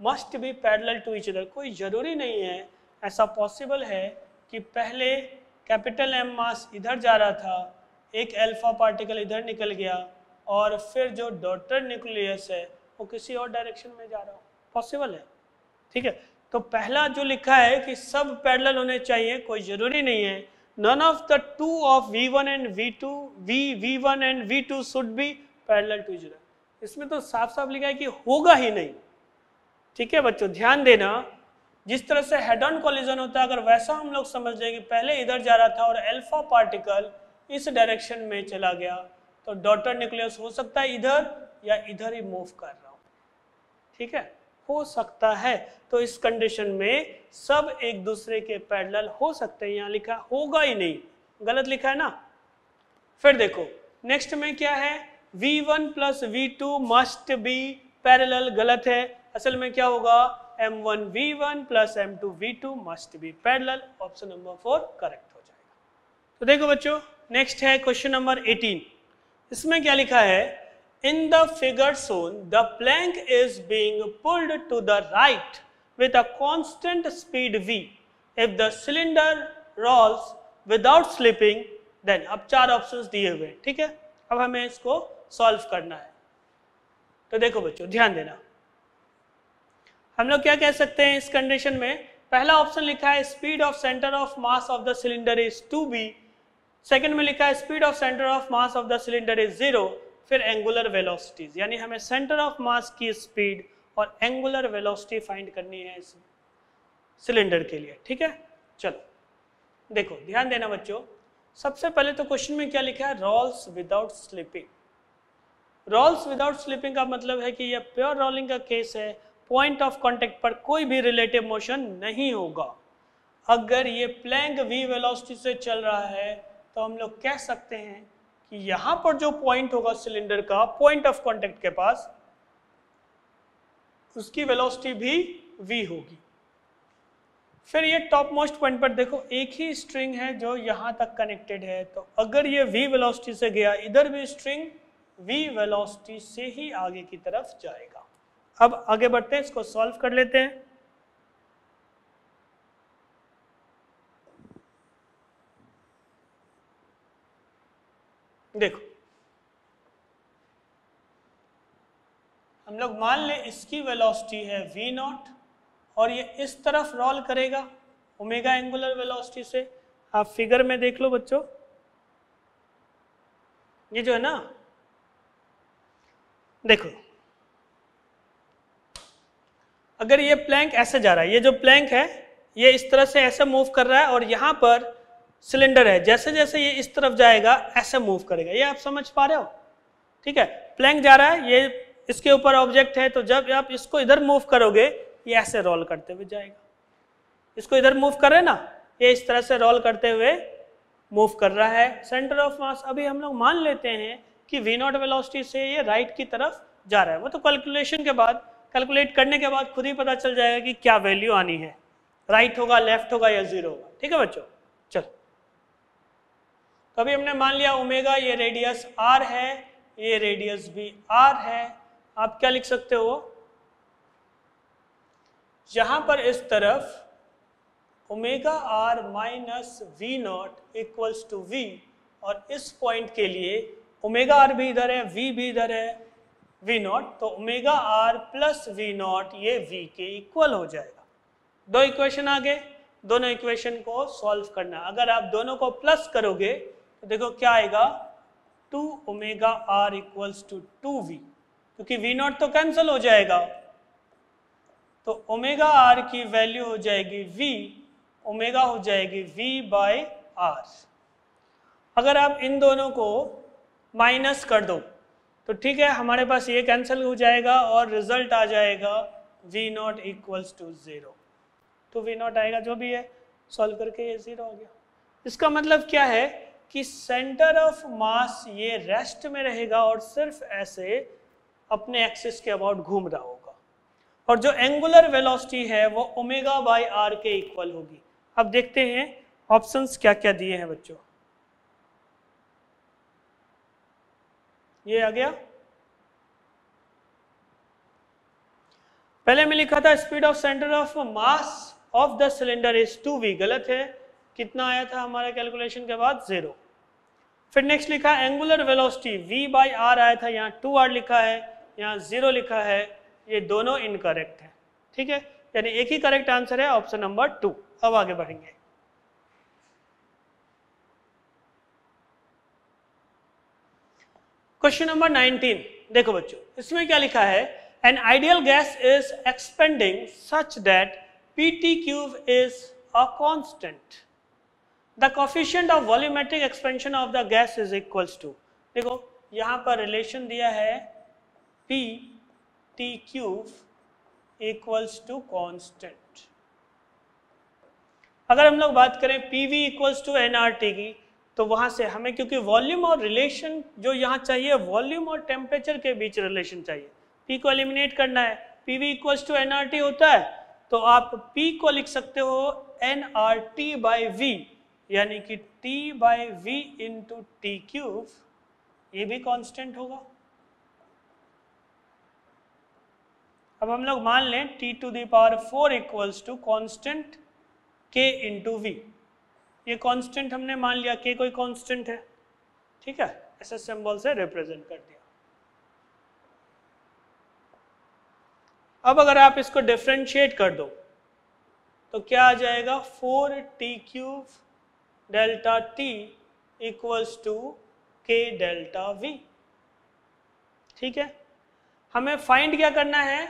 must be parallel to each other कोई ज़रूरी नहीं है, ऐसा पॉसिबल है कि पहले कैपिटल एम मास इधर जा रहा था, एक अल्फ़ा पार्टिकल इधर निकल गया और फिर जो डॉटर न्यूक्लियस है, वो किसी और डायरेक्शन में जा रहा हो। पॉसिबल है। ठीक है? तो पहला जो लिखा है कि सब पैरेलल होने चाहिए, कोई ज़रूरी नहीं है। None of the two of v1 and v2 v v1 and v2 should be parallel to each other. इसमें तो साफ़ साफ़ लिखा है कि होगा ही नहीं। ठीक है बच्चों, ध्यान देना, जिस तरह से हेड ऑन कॉलिजन होता है, अगर वैसा हम लोग समझ लें कि पहले इधर जा रहा था और अल्फ़ा पार्टिकल इस डायरेक्शन में चला गया तो डॉटर न्यूक्लियस हो सकता है इधर या इधर ही मूव कर रहा हूँ। ठीक है? हो सकता है। तो इस कंडीशन में सब एक दूसरे के पैरेलल हो सकते हैं, यहाँ लिखा होगा ही नहीं। गलत लिखा है ना? फिर देखो नेक्स्ट में क्या है? V1 one plus v two must be parallel गलत है। असल में क्या होगा? M1 one v one plus m two v two must be parallel option number four correct हो जाएगा। तो देखो बच्चों नेक्स्ट है क्वेश्चन नंबर 18 इसमें क्या लिखा है? In the figure shown, the plank is being pulled to the right with a constant speed v. If the cylinder rolls without slipping, then अब चार ऑप्शंस दिए हुए ठीक है? अब हमें इसको सॉल्व करना है। तो देखो बच्चों ध्यान देना। हम लोग क्या कह सकते हैं इस कंडीशन में? पहला ऑप्शन लिखा है speed of centre of mass of the cylinder is two v second में लिखा है speed of centre of mass of the cylinder is zero फिर एंगुलर वेलोसिटीज यानी हमें सेंटर ऑफ़ मास की स्पीड और एंगुलर वेलोसिटी फाइंड करनी है इस सिलेंडर के लिए, ठीक है? चलो, देखो, ध्यान देना बच्चों, सबसे पहले तो क्वेश्चन में क्या लिखा है? Rolls without slipping rolls without slipping का मतलब है कि यह प्योर रोलिंग का केस है पॉइंट ऑफ़ कांटेक्ट पर कोई भी रिलेटिव मोशन नहीं होगा। अगर ये प्लैंक वी वेलोसिटी से चल रहा है तो हम लोग कह सकते हैं कि यहाँ पर जो पॉइंट होगा सिलेंडर का पॉइंट ऑफ़ कांटेक्ट के पास, उसकी वेलोसिटी भी v होगी। फिर ये टॉप मोस्ट पॉइंट पर देखो, एक ही स्ट्रिंग है जो यहाँ तक कनेक्टेड है। तो अगर ये v वेलोसिटी से गया, इधर भी स्ट्रिंग v वेलोसिटी से ही आगे की तरफ़ जाएगा। अब आगे बढ़ते हैं, इसको सॉल्व कर लेते हैं। देखो। हम लोग मान ले इसकी वेलोसिटी है v नॉट और ये इस तरफ़ रोल करेगा ओमेगा एंगुलर वेलोसिटी से। आप फिगर में देख लो बच्चों। ये जो है ना, देखो। अगर ये प्लैंक ऐसे जा रहा है, ये जो प्लैंक है, ये इस तरह से ऐसे मूव कर रहा है और यहाँ पर सिलेंडर है, जैसे जैसे ये इस तरफ़ जाएगा, ऐसे मूव करेगा। ये आप समझ पा रहे हो? ठीक है? प्लैंक जा रहा है, ये इसके ऊपर ऑब्जेक्ट है तो जब आप इसको इधर मूव करोगे, ये ऐसे रोल करते हुए जाएगा। इसको इधर मूव कर ना, ये इस तरह से रोल करते हुए मूव कर रहा है। सेंटर ऑफ़ मास अभी हम लोग मान लेते हैं कि वी नॉट वेलोसिटी से ये राइट की तरफ़ जा रहा है। वो तो कैलकुलेशन के बाद कैलकुलेट करने के बाद खुद ही पता चल जाएगा कि क्या वैल्यू आनी है। राइट होगा लेफ़्ट होगा या ज़ीरो होगा। ठीक है बच्चों? अभी हमने मान लिया ओमेगा ये रेडियस आर है, ये रेडियस भी आर है। आप क्या लिख सकते हो? यहाँ पर इस तरफ़ omega r minus v nought equals to v, और इस पॉइंट के लिए ओमेगा आर भी इधर है, वी भी इधर है, वी नॉट तो omega r plus v nought ये वी के इक्वल हो जाएगा। दो इक्वेशन आगे, दोनों इक्वेशन को सॉल्व करना। अगर आप दोनों को प्लस करोगे तो देखो क्या आएगा? Two omega r equals to two v, क्योंकि वी नॉट तो कैंसिल हो जाएगा। तो ओमेगा आर की वैल्यू हो जाएगी वी, ओमेगा हो जाएगी वी बाय आर। अगर आप इन दोनों को माइनस कर दो तो ठीक है, हमारे पास ये कैंसिल हो जाएगा और रिज़ल्ट आ जाएगा v nought equals to zero. तो वी नॉट आएगा, जो भी है, सॉल्व करके ये ज़ीरो हो गया। इसका मतलब क्या है? कि सेंटर ऑफ़ मास ये रेस्ट में रहेगा और सिर्फ़ ऐसे अपने एक्सिस के अबाउट घूम रहा होगा। और जो एंगुलर वेलोसिटी है, वो ओमेगा बाई आर के इक्वल होगी। अब देखते हैं ऑप्शंस क्या क्या दिए हैं बच्चों। ये आ गया। पहले में लिखा था speed of centre of mass of the cylinder is two v गलत है। कितना आया था हमारे कैलकुलेशन के बाद? ज़ीरो फिर नेक्स्ट लिखा angular velocity v by r आया था, यहाँ टू आर लिखा है, यहाँ ज़ीरो लिखा है, ये दोनों इनकरेक्ट है। ठीक है? यानी एक ही करेक्ट आंसर है ऑप्शन नंबर टू अब आगे बढ़ेंगे। क्वेश्चन नंबर 19 देखो बच्चों, इसमें क्या लिखा है? An ideal gas is expanding such that P T cube is a constant the coefficient of volumetric expansion of the gas is equals to देखो, यहाँ पर रिलेशन दिया है, P T cube equals to constant अगर हम लोग बात करें P V equals to n R T की तो वहाँ से हमें, क्योंकि वॉल्यूम और रिलेशन जो यहाँ चाहिए वॉल्यूम और टेम्परेचर के बीच रिलेशन चाहिए। पी को एलिमिनेट करना है। P V equals to N R T होता है तो आप P को लिख सकते हो N R T by V यानी कि t by V into T cube ये भी कांस्टेंट होगा। अब हम लोग मान लें t to the power four equals to constant k into V ये कांस्टेंट हमने मान लिया, k कोई कांस्टेंट है। ठीक है? ऐसे सिंबल से रिप्रेजेंट कर दिया। अब अगर आप इसको डिफ्रेंशिएट कर दो तो क्या आ जाएगा? Four T cube delta T equals to K delta V ठीक है? हमें फाइंड क्या करना है?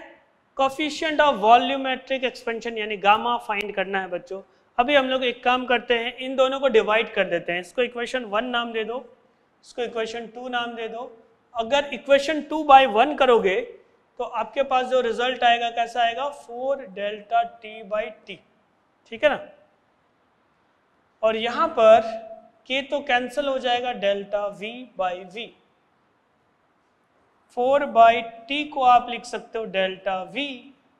कॉफिशियंट ऑफ़ वॉल्यूमेट्रिक एक्सपेंशन यानी गामा फाइंड करना है बच्चों। अभी हम लोग एक काम करते हैं, इन दोनों को डिवाइड कर देते हैं। इसको इक्वेशन वन नाम दे दो, इसको इक्वेशन टू नाम दे दो। अगर इक्वेशन टू बाई वन करोगे तो आपके पास जो रिज़ल्ट आएगा, कैसा आएगा? Four delta T by T ठीक है ना? और यहाँ पर के तो कैंसिल हो जाएगा delta V by V four by T को आप लिख सकते हो delta V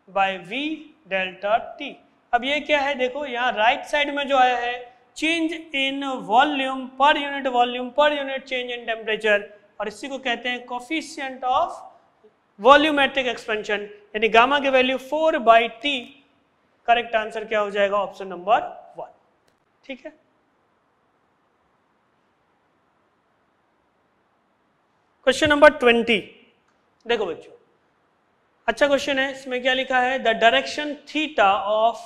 by V delta T अब ये क्या है? देखो, यहाँ राइट साइड में जो आया है change in volume per unit volume per unit change in temperature और इसी को कहते हैं कॉफिशियंट ऑफ़ वॉल्यूमेट्रिक एक्सपेंशन यानी गामा की value four by T correct answer क्या हो जाएगा? ऑप्शन नंबर ठीक है? क्वेश्चन नंबर ट्वेंटी देखो बच्चों अच्छा क्वेश्चन है, इसमें क्या लिखा है? The direction theta of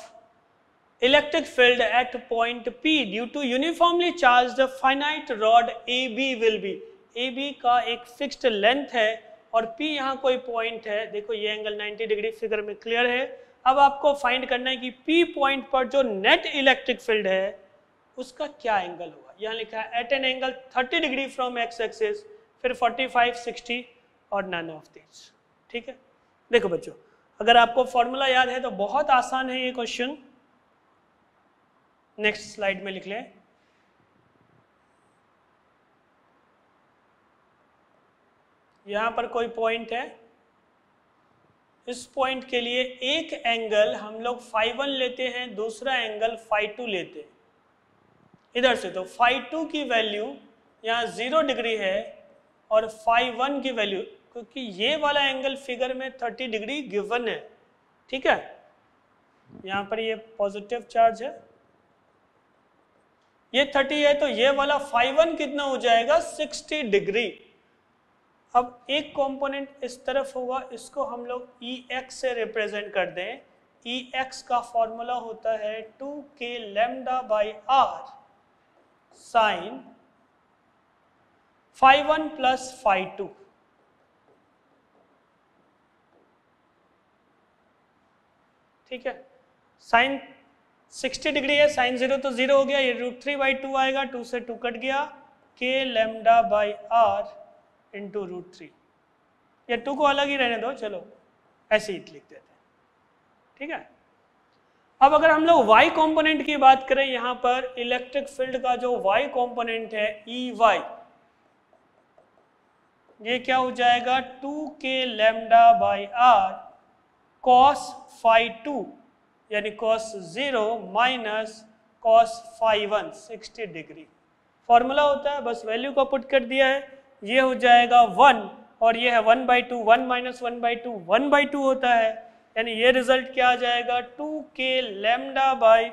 electric field at point P due to uniformly charged finite rod A B will be A B का एक फिक्स्ड लेंथ है और पी यहाँ कोई पॉइंट है। देखो ये एंगल 90 डिग्री फिगर में क्लियर है। अब आपको फाइंड करना है कि पी पॉइंट पर जो नेट इलेक्ट्रिक फ़ील्ड है उसका क्या एंगल होगा यहाँ लिखा है at an angle 30 degree from X axis फिर 45, 60 और नन ऑफ़ दिस ठीक है? देखो बच्चों अगर आपको फॉर्मूला याद है तो बहुत आसान है ये क्वेश्चन नेक्स्ट स्लाइड में लिख लें. यहाँ पर कोई पॉइंट है? इस पॉइंट के लिए एक एंगल हम लोग फाइव वन लेते हैं दूसरा एंगल फाइव टू लेते हैं. इधर से तो फाइव टू की वैल्यू यहाँ ज़ीरो डिग्री है और फाइव वन की वैल्यू, क्योंकि ये वाला एंगल फिगर में थर्टी डिग्री गिवन है, ठीक है? यहाँ पर ये पॉजिटिव चार्ज है। ये थर्टी है तो ये वाला फाइव वन कितना हो जाएगा? Sixty degree. अब एक कंपोनेंट इस तरफ़ होगा, इसको हम लोग ई e एक्स से रिप्रेजेंट कर दें। ई e एक्स का फॉर्मूला होता है two K lambda by R sine five one plus five two ठीक है? साइन 60 डिग्री है साइन ज़ीरो तो ज़ीरो हो गया, ये रूट थ्री बाई टू आएगा टू से टू कट गया K lambda by R into root three या टू को अलग ही रहने दो, चलो, ऐसे ही लिख देते हैं। ठीक है? अब अगर हम लोग y कंपोनेंट की बात करें, यहाँ पर इलेक्ट्रिक फ़ील्ड का जो y कंपोनेंट है ई e वाई ये क्या हो जाएगा? Two K lambda by R cos five two यानी cos zero minus cos five one sixty degree formula होता है, बस वैल्यू को पुट कर दिया है। ये हो जाएगा वन और ये है one by two one minus one by two one by two होता है। यानी ये रिज़ल्ट क्या आ जाएगा? Two K lambda by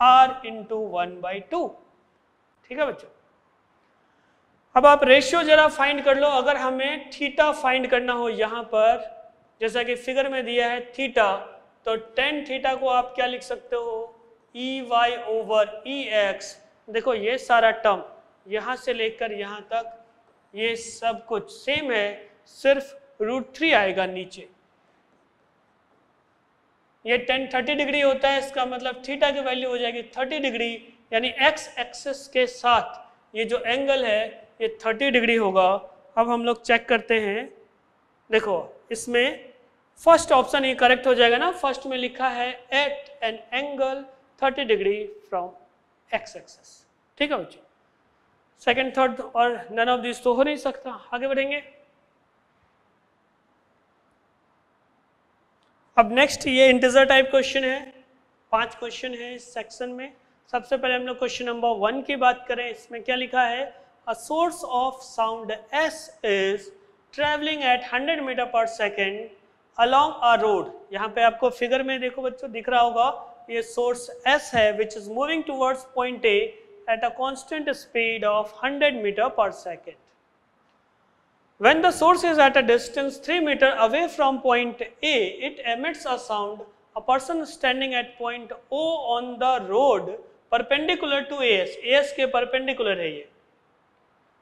R into one by two. ठीक है बच्चों? अब आप रेशियो जरा फाइंड कर लो। अगर हमें थीटा फाइंड करना हो यहाँ पर, जैसा कि फिगर में दिया है थीटा तो टेन थीटा को आप क्या लिख सकते हो? E Y over E X देखो ये सारा टर्म यहाँ से लेकर यहाँ तक, ये सब कुछ सेम है, सिर्फ़ रूट थ्री आएगा नीचे। ये टेन थर्टी डिग्री होता है, इसका मतलब थीटा की वैल्यू हो जाएगी थर्टी डिग्री यानी एक्स एक्सिस के साथ ये जो एंगल है, ये थर्टी डिग्री होगा। अब हम लोग चेक करते हैं। देखो, इसमें फ़र्स्ट ऑप्शन ये करेक्ट हो जाएगा ना? फ़र्स्ट में लिखा है at an angle thirty degree from X axis ठीक है बच्चों? सेकेंड थर्ड और नन ऑफ़ दिस तो हो नहीं सकता। आगे बढ़ेंगे। अब नेक्स्ट ये इंटीजर टाइप क्वेश्चन है। पाँच क्वेश्चन है इस सेक्शन में। सबसे पहले हम लोग क्वेश्चन नंबर वन की बात करें। इसमें क्या लिखा है? A source of sound S is travelling at 100 metre per second along a road यहाँ पे आपको फिगर में देखो बच्चों, दिख रहा होगा। ये सोर्स एस है which is moving towards point A at a constant speed of 100 metre per second When the source is at a distance 3 meter away from point A, it emits a sound. A person standing at point O on the road perpendicular to AS, AS के perpendicular है ये,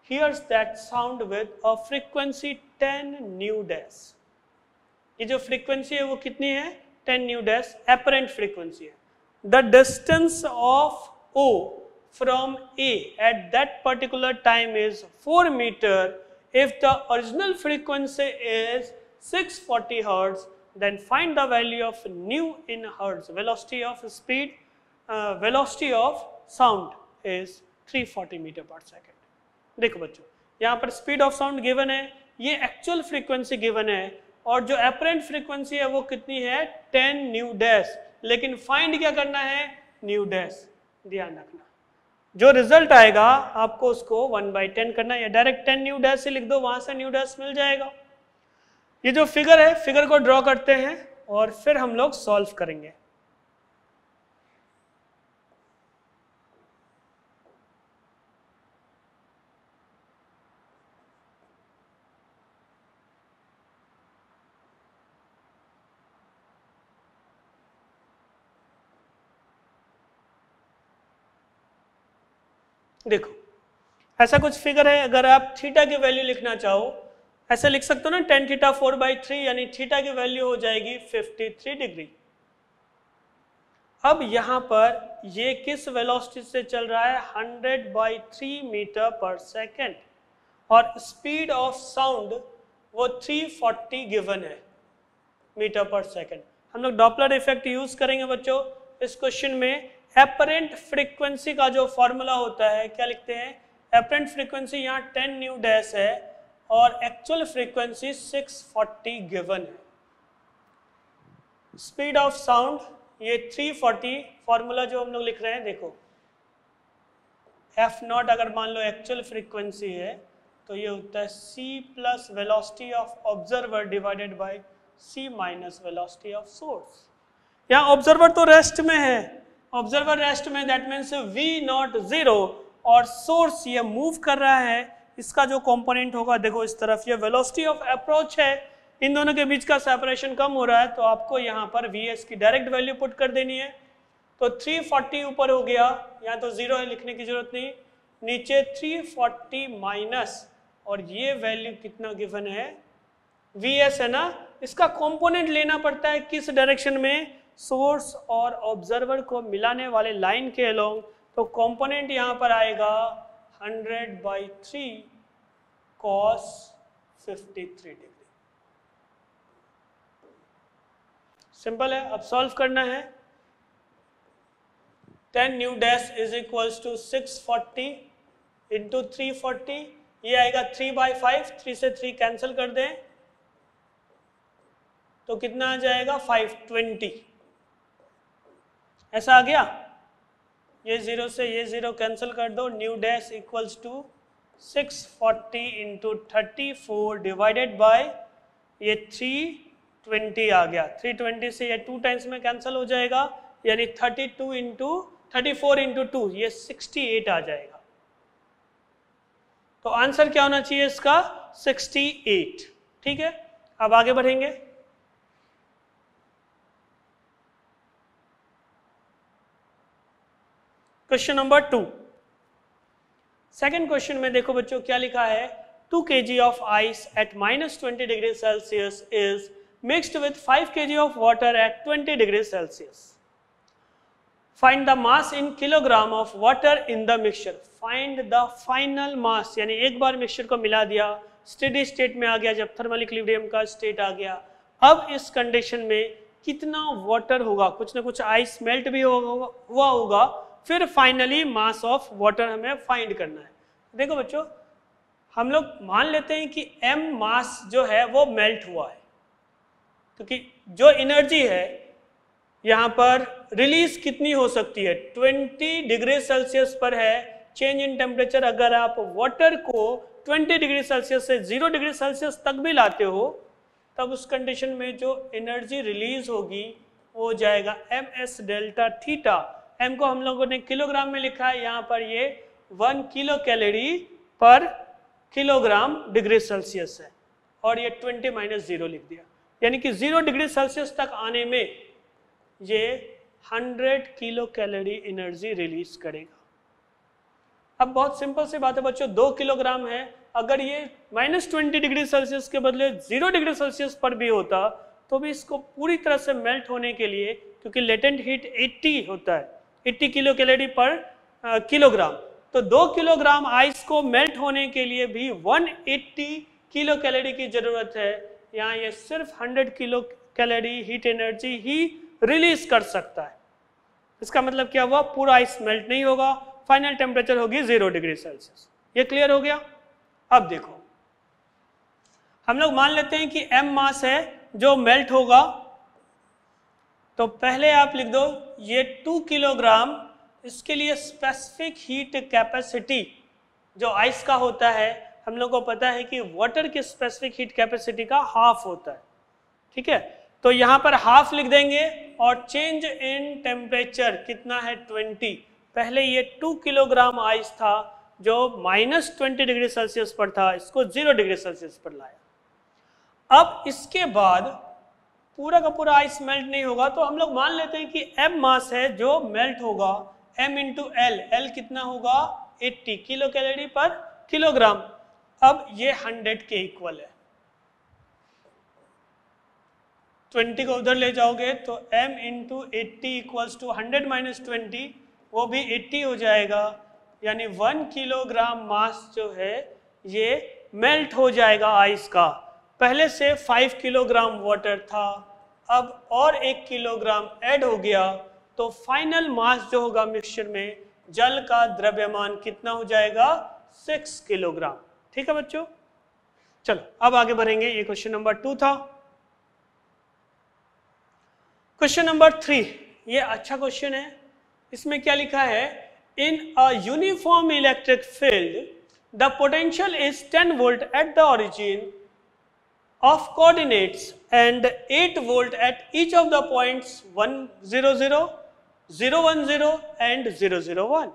hears that sound with a frequency 10 nu dash. ये जो frequency है वो कितनी है 10 nu dash apparent frequency है. The distance of O from A at that particular time is 4 meter If the original frequency is 640 hertz, then find the value of nu in hertz. Velocity of speed, uh, velocity of sound is 340 meter per second. देखो बच्चों यहाँ पर speed of sound given है ये actual frequency given है और जो apparent frequency है वो कितनी है 10 न्यू डैश लेकिन फाइंड क्या करना है न्यू डैश ध्यान रखना जो रिज़ल्ट आएगा, आपको उसको वन बाई टेन करना या डायरेक्ट टेन न्यू डैश से लिख दो, वहाँ से न्यू डैश मिल जाएगा। ये जो फिगर है फिगर को ड्रॉ करते हैं और फिर हम लोग सॉल्व करेंगे। देखो, ऐसा कुछ फिगर है, अगर आप थीटा की वैल्यू लिखना चाहो, ऐसे लिख सकते हो ना tan theta four by three यानी थीटा की वैल्यू हो जाएगी फिफ्टी थ्री डिग्री अब यहाँ पर ये किस वेलोसिटी से चल रहा है? Hundred by three metre per second और स्पीड ऑफ़ साउंड वो थ्री फोर्टी गिवन है मीटर पर सेकेंड हम लोग डॉपलर इफ़ेक्ट यूज़ करेंगे बच्चों, इस क्वेश्चन में। एपरेंट फ्रीक्वेंसी का जो फॉर्मूला होता है, क्या लिखते हैं? एपरेंट फ्रीक्वेंसी यहाँ 10 न्यू डैश है और एक्चुअल फ्रीक्वेंसी 640 गिवन है। स्पीड ऑफ़ साउंड ये 340 फॉर्मूला जो हम लोग लिख रहे हैं, देखो। एफ़ नॉट अगर मान लो एक्चुअल फ्रीक्वेंसी है तो ये होता है C plus velocity of observer divided by C minus velocity of source यहाँ ऑब्जर्वर तो रेस्ट में है ऑब्जर्वर रेस्ट में that means V naught zero और सोर्स ये मूव कर रहा है, इसका जो कंपोनेंट होगा, देखो इस तरफ़ ये वेलोसिटी ऑफ़ अप्रोच है, इन दोनों के बीच का सेपरेशन कम हो रहा है तो आपको यहाँ पर वी एस की डायरेक्ट वैल्यू पुट कर देनी है। तो 340 ऊपर हो गया, यहाँ तो ज़ीरो है, लिखने की ज़रूरत नहीं, नीचे 340 माइनस और ये वैल्यू कितना गिवन है? वी एस है ना? इसका कंपोनेंट लेना पड़ता है किस डायरेक्शन में? सोर्स और ऑब्जर्वर को मिलाने वाले लाइन के अलोंग तो कंपोनेंट यहाँ पर आएगा 100 by three cos 53 degree simple है, अब सॉल्व करना है। 10 nu dash is equals to 640 forty into three ये आएगा 3 बाई फाइव थ्री से 3 कैंसिल कर दें। तो कितना आ जाएगा? 520 ऐसा आ गया? ये ज़ीरो से ये ज़ीरो कैंसिल कर दो nu dash equals to six forty into thirty four divided by ये थ्री ट्वेंटी आ गया। थ्री ट्वेंटी से ये टू टाइम्स में कैंसिल हो जाएगा, यानी thirty two into thirty four into two ये सिक्सटी एट आ जाएगा। तो आंसर क्या होना चाहिए इसका? सिक्सटी एट ठीक है? अब आगे बढ़ेंगे। Question number two. Second question में देखो बच्चों, क्या लिखा है? Two K G of ice at minus twenty degree Celsius is mixed with five K G of water at twenty degree Celsius find the mass in kilogram of water in the mixture find the final mass यानी एक बार mixture को मिला दिया steady state में आ गया, जब thermal equilibrium का स्टेट आ गया। अब इस कंडीशन में कितना वाटर होगा? कुछ ना कुछ आइस मेल्ट भी हुआ होगा फिर फाइनली मास ऑफ़ वाटर हमें फाइंड करना है। देखो बच्चों, हम लोग मान लेते हैं कि एम मास जो है वो मेल्ट हुआ है। क्योंकि तो जो एनर्जी है, यहाँ पर रिलीज़ कितनी हो सकती है? 20 डिग्री सेल्सियस पर है। चेंज इन टेम्परेचर अगर आप वाटर को 20 डिग्री सेल्सियस से 0 डिग्री सेल्सियस तक भी लाते हो, तब उस कंडीशन में जो एनर्जी रिलीज़ होगी, वो जाएगा M S delta theta M को हम लोगों ने किलोग्राम में लिखा है, यहाँ पर ये one kilo calorie per kilogram degree Celsius है, और ये 20 माइनस ज़ीरो लिख दिया। यानी कि ज़ीरो डिग्री सेल्सियस तक आने में ये 100 किलो कैलोरी एनर्जी रिलीज़ करेगा। अब बहुत सिंपल सी बात है बच्चों, दो किलोग्राम है, अगर ये माइनस ट्वेंटी डिग्री सेल्सियस के बदले ज़ीरो डिग्री सेल्सियस पर भी होता तो भी इसको पूरी तरह से मेल्ट होने के लिए, क्योंकि लेटेंट हीट 80 होता है 80 किलो कैलोरी पर किलोग्राम। तो दो किलोग्राम आइस को मेल्ट होने के लिए भी 180 किलो कैलोरी की ज़रूरत है। यहाँ ये सिर्फ़ 100 किलो कैलोरी हीट एनर्जी ही रिलीज़ कर सकता है। इसका मतलब क्या हुआ? पूरा आइस मेल्ट नहीं होगा। फाइनल टेम्परेचर होगी ज़ीरो डिग्री सेल्सियस। ये क्लियर हो गया? अब देखो। हम लोग मान लेते हैं कि एम मास है जो मेल्ट होगा। तो पहले आप लिख दो ये टू किलोग्राम इसके लिए स्पेसिफिक हीट कैपेसिटी जो आइस का होता है, हम लोग को पता है कि वाटर की स्पेसिफिक हीट कैपेसिटी का हाफ़ होता है। ठीक है? तो यहाँ पर हाफ़ लिख देंगे और चेंज इन टेम्परेचर कितना है? 20 पहले ये टू किलोग्राम आइस था, जो माइनस ट्वेंटी डिग्री सेल्सियस पर था, इसको ज़ीरो डिग्री सेल्सियस पर लाया। अब इसके बाद पूरा का पूरा आइस मेल्ट नहीं होगा तो हम लोग मान लेते हैं कि एम मास है जो मेल्ट होगा। एम इंटू एल एल कितना होगा? 80 किलो कैलोरी पर किलोग्राम अब ये 100 के इक्वल है। 20 को उधर ले जाओगे तो m into eighty equals to hundred minus twenty, वो भी 80 हो जाएगा। यानी वन किलोग्राम मास जो है, ये मेल्ट हो जाएगा आइस का। पहले से फाइव किलोग्राम वाटर था। अब और एक किलोग्राम ऐड हो गया तो फाइनल मास जो होगा मिक्सचर में, जल का द्रव्यमान कितना हो जाएगा? Six kilogram. ठीक है बच्चों? चलो, अब आगे बढ़ेंगे। ये क्वेश्चन नंबर टू था। क्वेश्चन नंबर थ्री ये अच्छा क्वेश्चन है। इसमें क्या लिखा है? In a uniform electric field the potential is 10 volt at the origin of coordinates and 8 volt at each of the points 1, 0, 0, 0, 1, 0 and 0, 0, 1.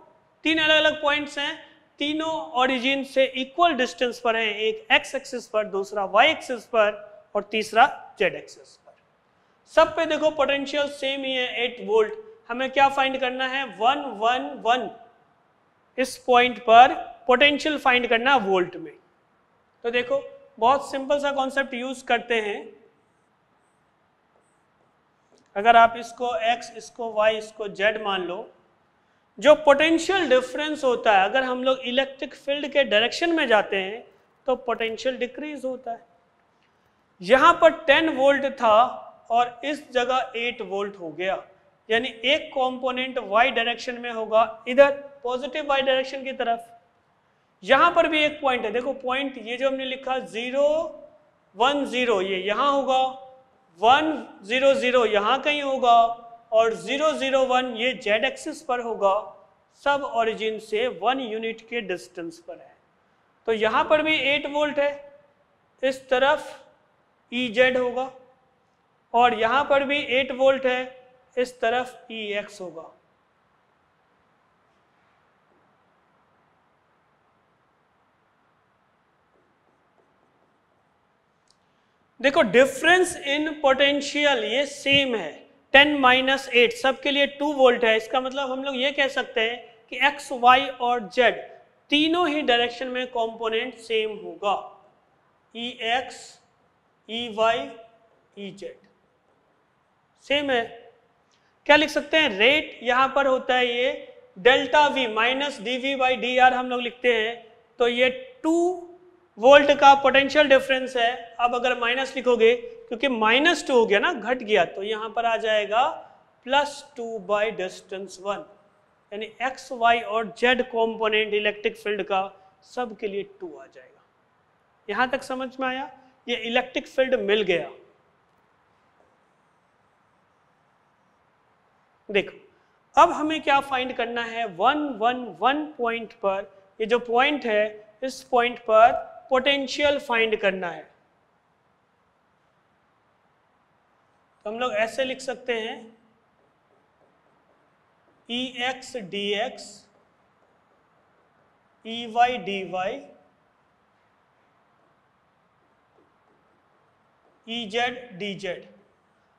तीन अलग अलग पॉइंट्स हैं तीनों ओरिजिन से इक्वल डिस्टेंस पर हैं एक एक्स एक्सिस पर दूसरा वाई एक्सिस पर और तीसरा जेड एक्सिस पर। सब पे देखो पोटेंशियल सेम ही है 8 वोल्ट हमें क्या फाइंड करना है? वन वन वन इस पॉइंट पर पोटेंशियल फाइंड करना है वोल्ट में। तो देखो बहुत सिंपल सा कॉन्सेप्ट यूज़ करते हैं। अगर आप इसको x, इसको y, इसको z मान लो, जो पोटेंशियल डिफरेंस होता है, अगर हम लोग इलेक्ट्रिक फ़ील्ड के डायरेक्शन में जाते हैं तो पोटेंशियल डिक्रीज होता है। यहाँ पर 10 वोल्ट था और इस जगह 8 वोल्ट हो गया। यानी एक कंपोनेंट y डायरेक्शन में होगा, इधर पॉजिटिव y डायरेक्शन की तरफ़। यहाँ पर भी एक पॉइंट है। देखो पॉइंट ये जो हमने लिखा ज़ीरो वन ज़ीरो ये यहाँ होगा वन ज़ीरो ज़ीरो यहाँ कहीं होगा और ज़ीरो ज़ीरो वन ये जेड एक्सिस पर होगा। सब ओरिजिन से वन यूनिट के डिस्टेंस पर है। तो यहाँ पर भी एट वोल्ट है। इस तरफ़ ई जेड होगा और यहाँ पर भी एट वोल्ट है। इस तरफ़ ई एक्स होगा। देखो डिफरेंस इन पोटेंशियल ये सेम है। 10 माइनस एट सबके लिए 2 वोल्ट है। इसका मतलब हम लोग ये कह सकते हैं कि x, y और z तीनों ही डायरेक्शन में कंपोनेंट सेम होगा। E X E Y E Z same है। क्या लिख सकते हैं? रेट यहाँ पर होता है ये। Delta V minus D V by D R हम लोग लिखते हैं। तो ये टू वोल्ट का पोटेंशियल डिफरेंस है। अब अगर माइनस लिखोगे, क्योंकि माइनस टू हो गया ना, घट गया तो यहाँ पर आ जाएगा plus two by distance one यानी एक्स वाई और जेड कॉम्पोनेंट इलेक्ट्रिक फ़ील्ड का सब के लिए टू आ जाएगा। यहाँ तक समझ में आया? ये इलेक्ट्रिक फ़ील्ड मिल गया। देखो, अब हमें क्या फाइंड करना है? वन वन वन पॉइंट पर। ये जो पॉइंट है, इस पॉइंट पर पोटेंशियल फाइंड करना है। तो हम लोग ऐसे लिख सकते हैं E X D X E Y D Y E Z D Z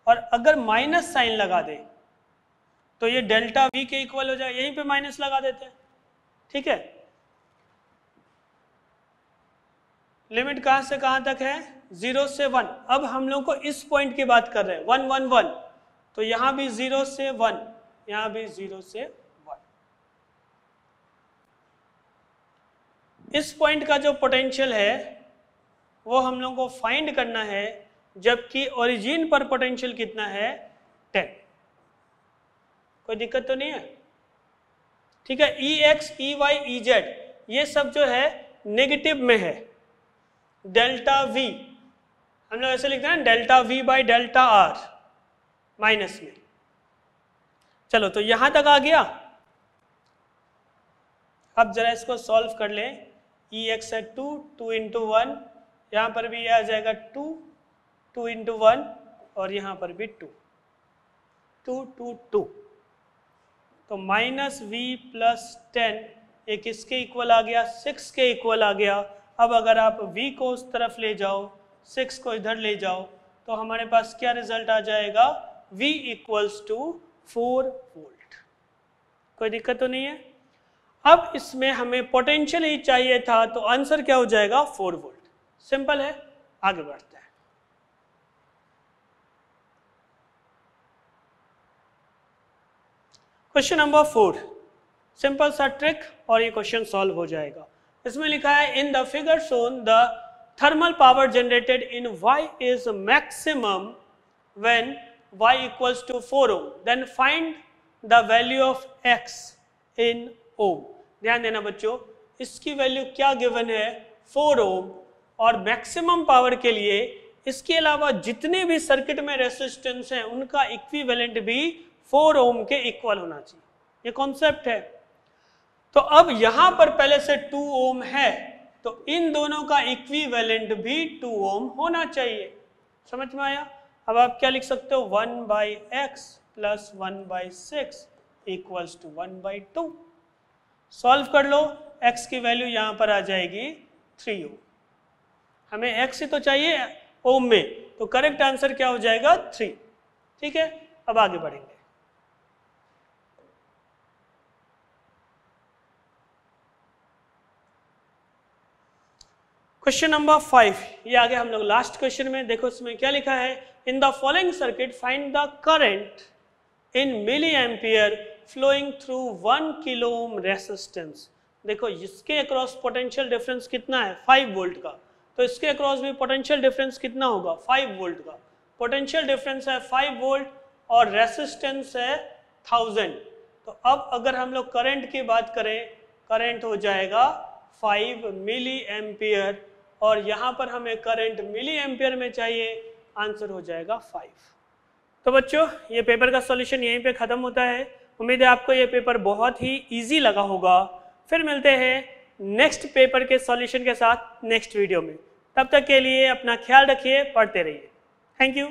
और अगर माइनस साइन लगा दे तो ये डेल्टा वी के इक्वल हो जाए, यहीं पे माइनस लगा देते हैं। ठीक है? लिमिट कहाँ से कहाँ तक है? ज़ीरो से वन। अब हम लोग को इस पॉइंट की बात कर रहे हैं। One one one. तो यहाँ भी ज़ीरो से वन, यहाँ भी ज़ीरो से वन। इस पॉइंट का जो पोटेंशियल है, वो हम लोग को फाइंड करना है, जबकि ओरिजिन पर पोटेंशियल कितना है? टेन कोई दिक्कत तो नहीं है? ठीक है E X E Y E Z ये सब जो है नेगेटिव में है। डेल्टा वी हम लोग ऐसे लिखते हैं delta V by delta R minus में। चलो तो यहाँ तक आ गया। अब जरा इसको सॉल्व कर लें। ई एक्स है टू टू इंटू वन यहाँ पर भी आ जाएगा टू टू इंटू वन और यहाँ पर भी टू टू टू टू तो माइनस वी प्लस टेन एक किसके इक्वल आ गया सिक्स के इक्वल आ गया। अब अगर आप v को उस तरफ़ ले जाओ सिक्स को इधर ले जाओ तो हमारे पास क्या रिज़ल्ट आ जाएगा? V equals to four volt कोई दिक्कत तो नहीं है? अब इसमें हमें पोटेंशियल ही चाहिए था तो आंसर क्या हो जाएगा? फोर वोल्ट सिंपल है, आगे बढ़ते हैं। क्वेश्चन नंबर फोर सिंपल सा ट्रिक और ये क्वेश्चन सॉल्व हो जाएगा। इसमें लिखा है in the figure shown the thermal power generated in y is maximum when y equals to 4 ohm then find the value of x in ohm ध्यान देना बच्चों, इसकी वैल्यू क्या गिवन है? 4 ओम और मैक्सिमम पावर के लिए, इसके अलावा जितने भी सर्किट में रेसिस्टेंस हैं, उनका इक्विवेलेंट भी 4 ओम के इक्वल होना चाहिए। ये कॉन्सेप्ट है। तो अब यहाँ पर पहले से टू ओम है तो इन दोनों का इक्विवेलेंट भी टू ओम होना चाहिए। समझ में आया? अब आप क्या लिख सकते हो? One by X plus one by six equals to one by two. Solve कर लो x की वैल्यू यहाँ पर आ जाएगी थ्री ओम। हमें x ही तो चाहिए ओम में तो करेक्ट आंसर क्या हो जाएगा? थ्री। ठीक है? अब आगे बढ़ेंगे। क्वेश्चन नंबर फाइव ये आगे हम लोग लास्ट क्वेश्चन में। देखो इसमें क्या लिखा है? In the following circuit find the current in milli ampere flowing through one kilo ohm resistance देखो इसके अक्रॉस पोटेंशियल डिफरेंस कितना है? फाइव वोल्ट का। तो इसके अक्रॉस भी पोटेंशियल डिफरेंस कितना होगा? फाइव वोल्ट का। पोटेंशियल डिफरेंस है फाइव वोल्ट और रेसिस्टेंस है थाउज़ेंड तो अब अगर हम लोग करंट की बात करें करंट हो जाएगा फाइव मिली एम्पियर और यहाँ पर हमें करंट मिली एम्पियर में चाहिए आंसर हो जाएगा फाइव तो बच्चों, ये पेपर का सॉल्यूशन यहीं पे ख़त्म होता है। उम्मीद है आपको ये पेपर बहुत ही इजी लगा होगा। फिर मिलते हैं नेक्स्ट पेपर के सॉल्यूशन के साथ नेक्स्ट वीडियो में। तब तक के लिए अपना ख्याल रखिए, पढ़ते रहिए। Thank you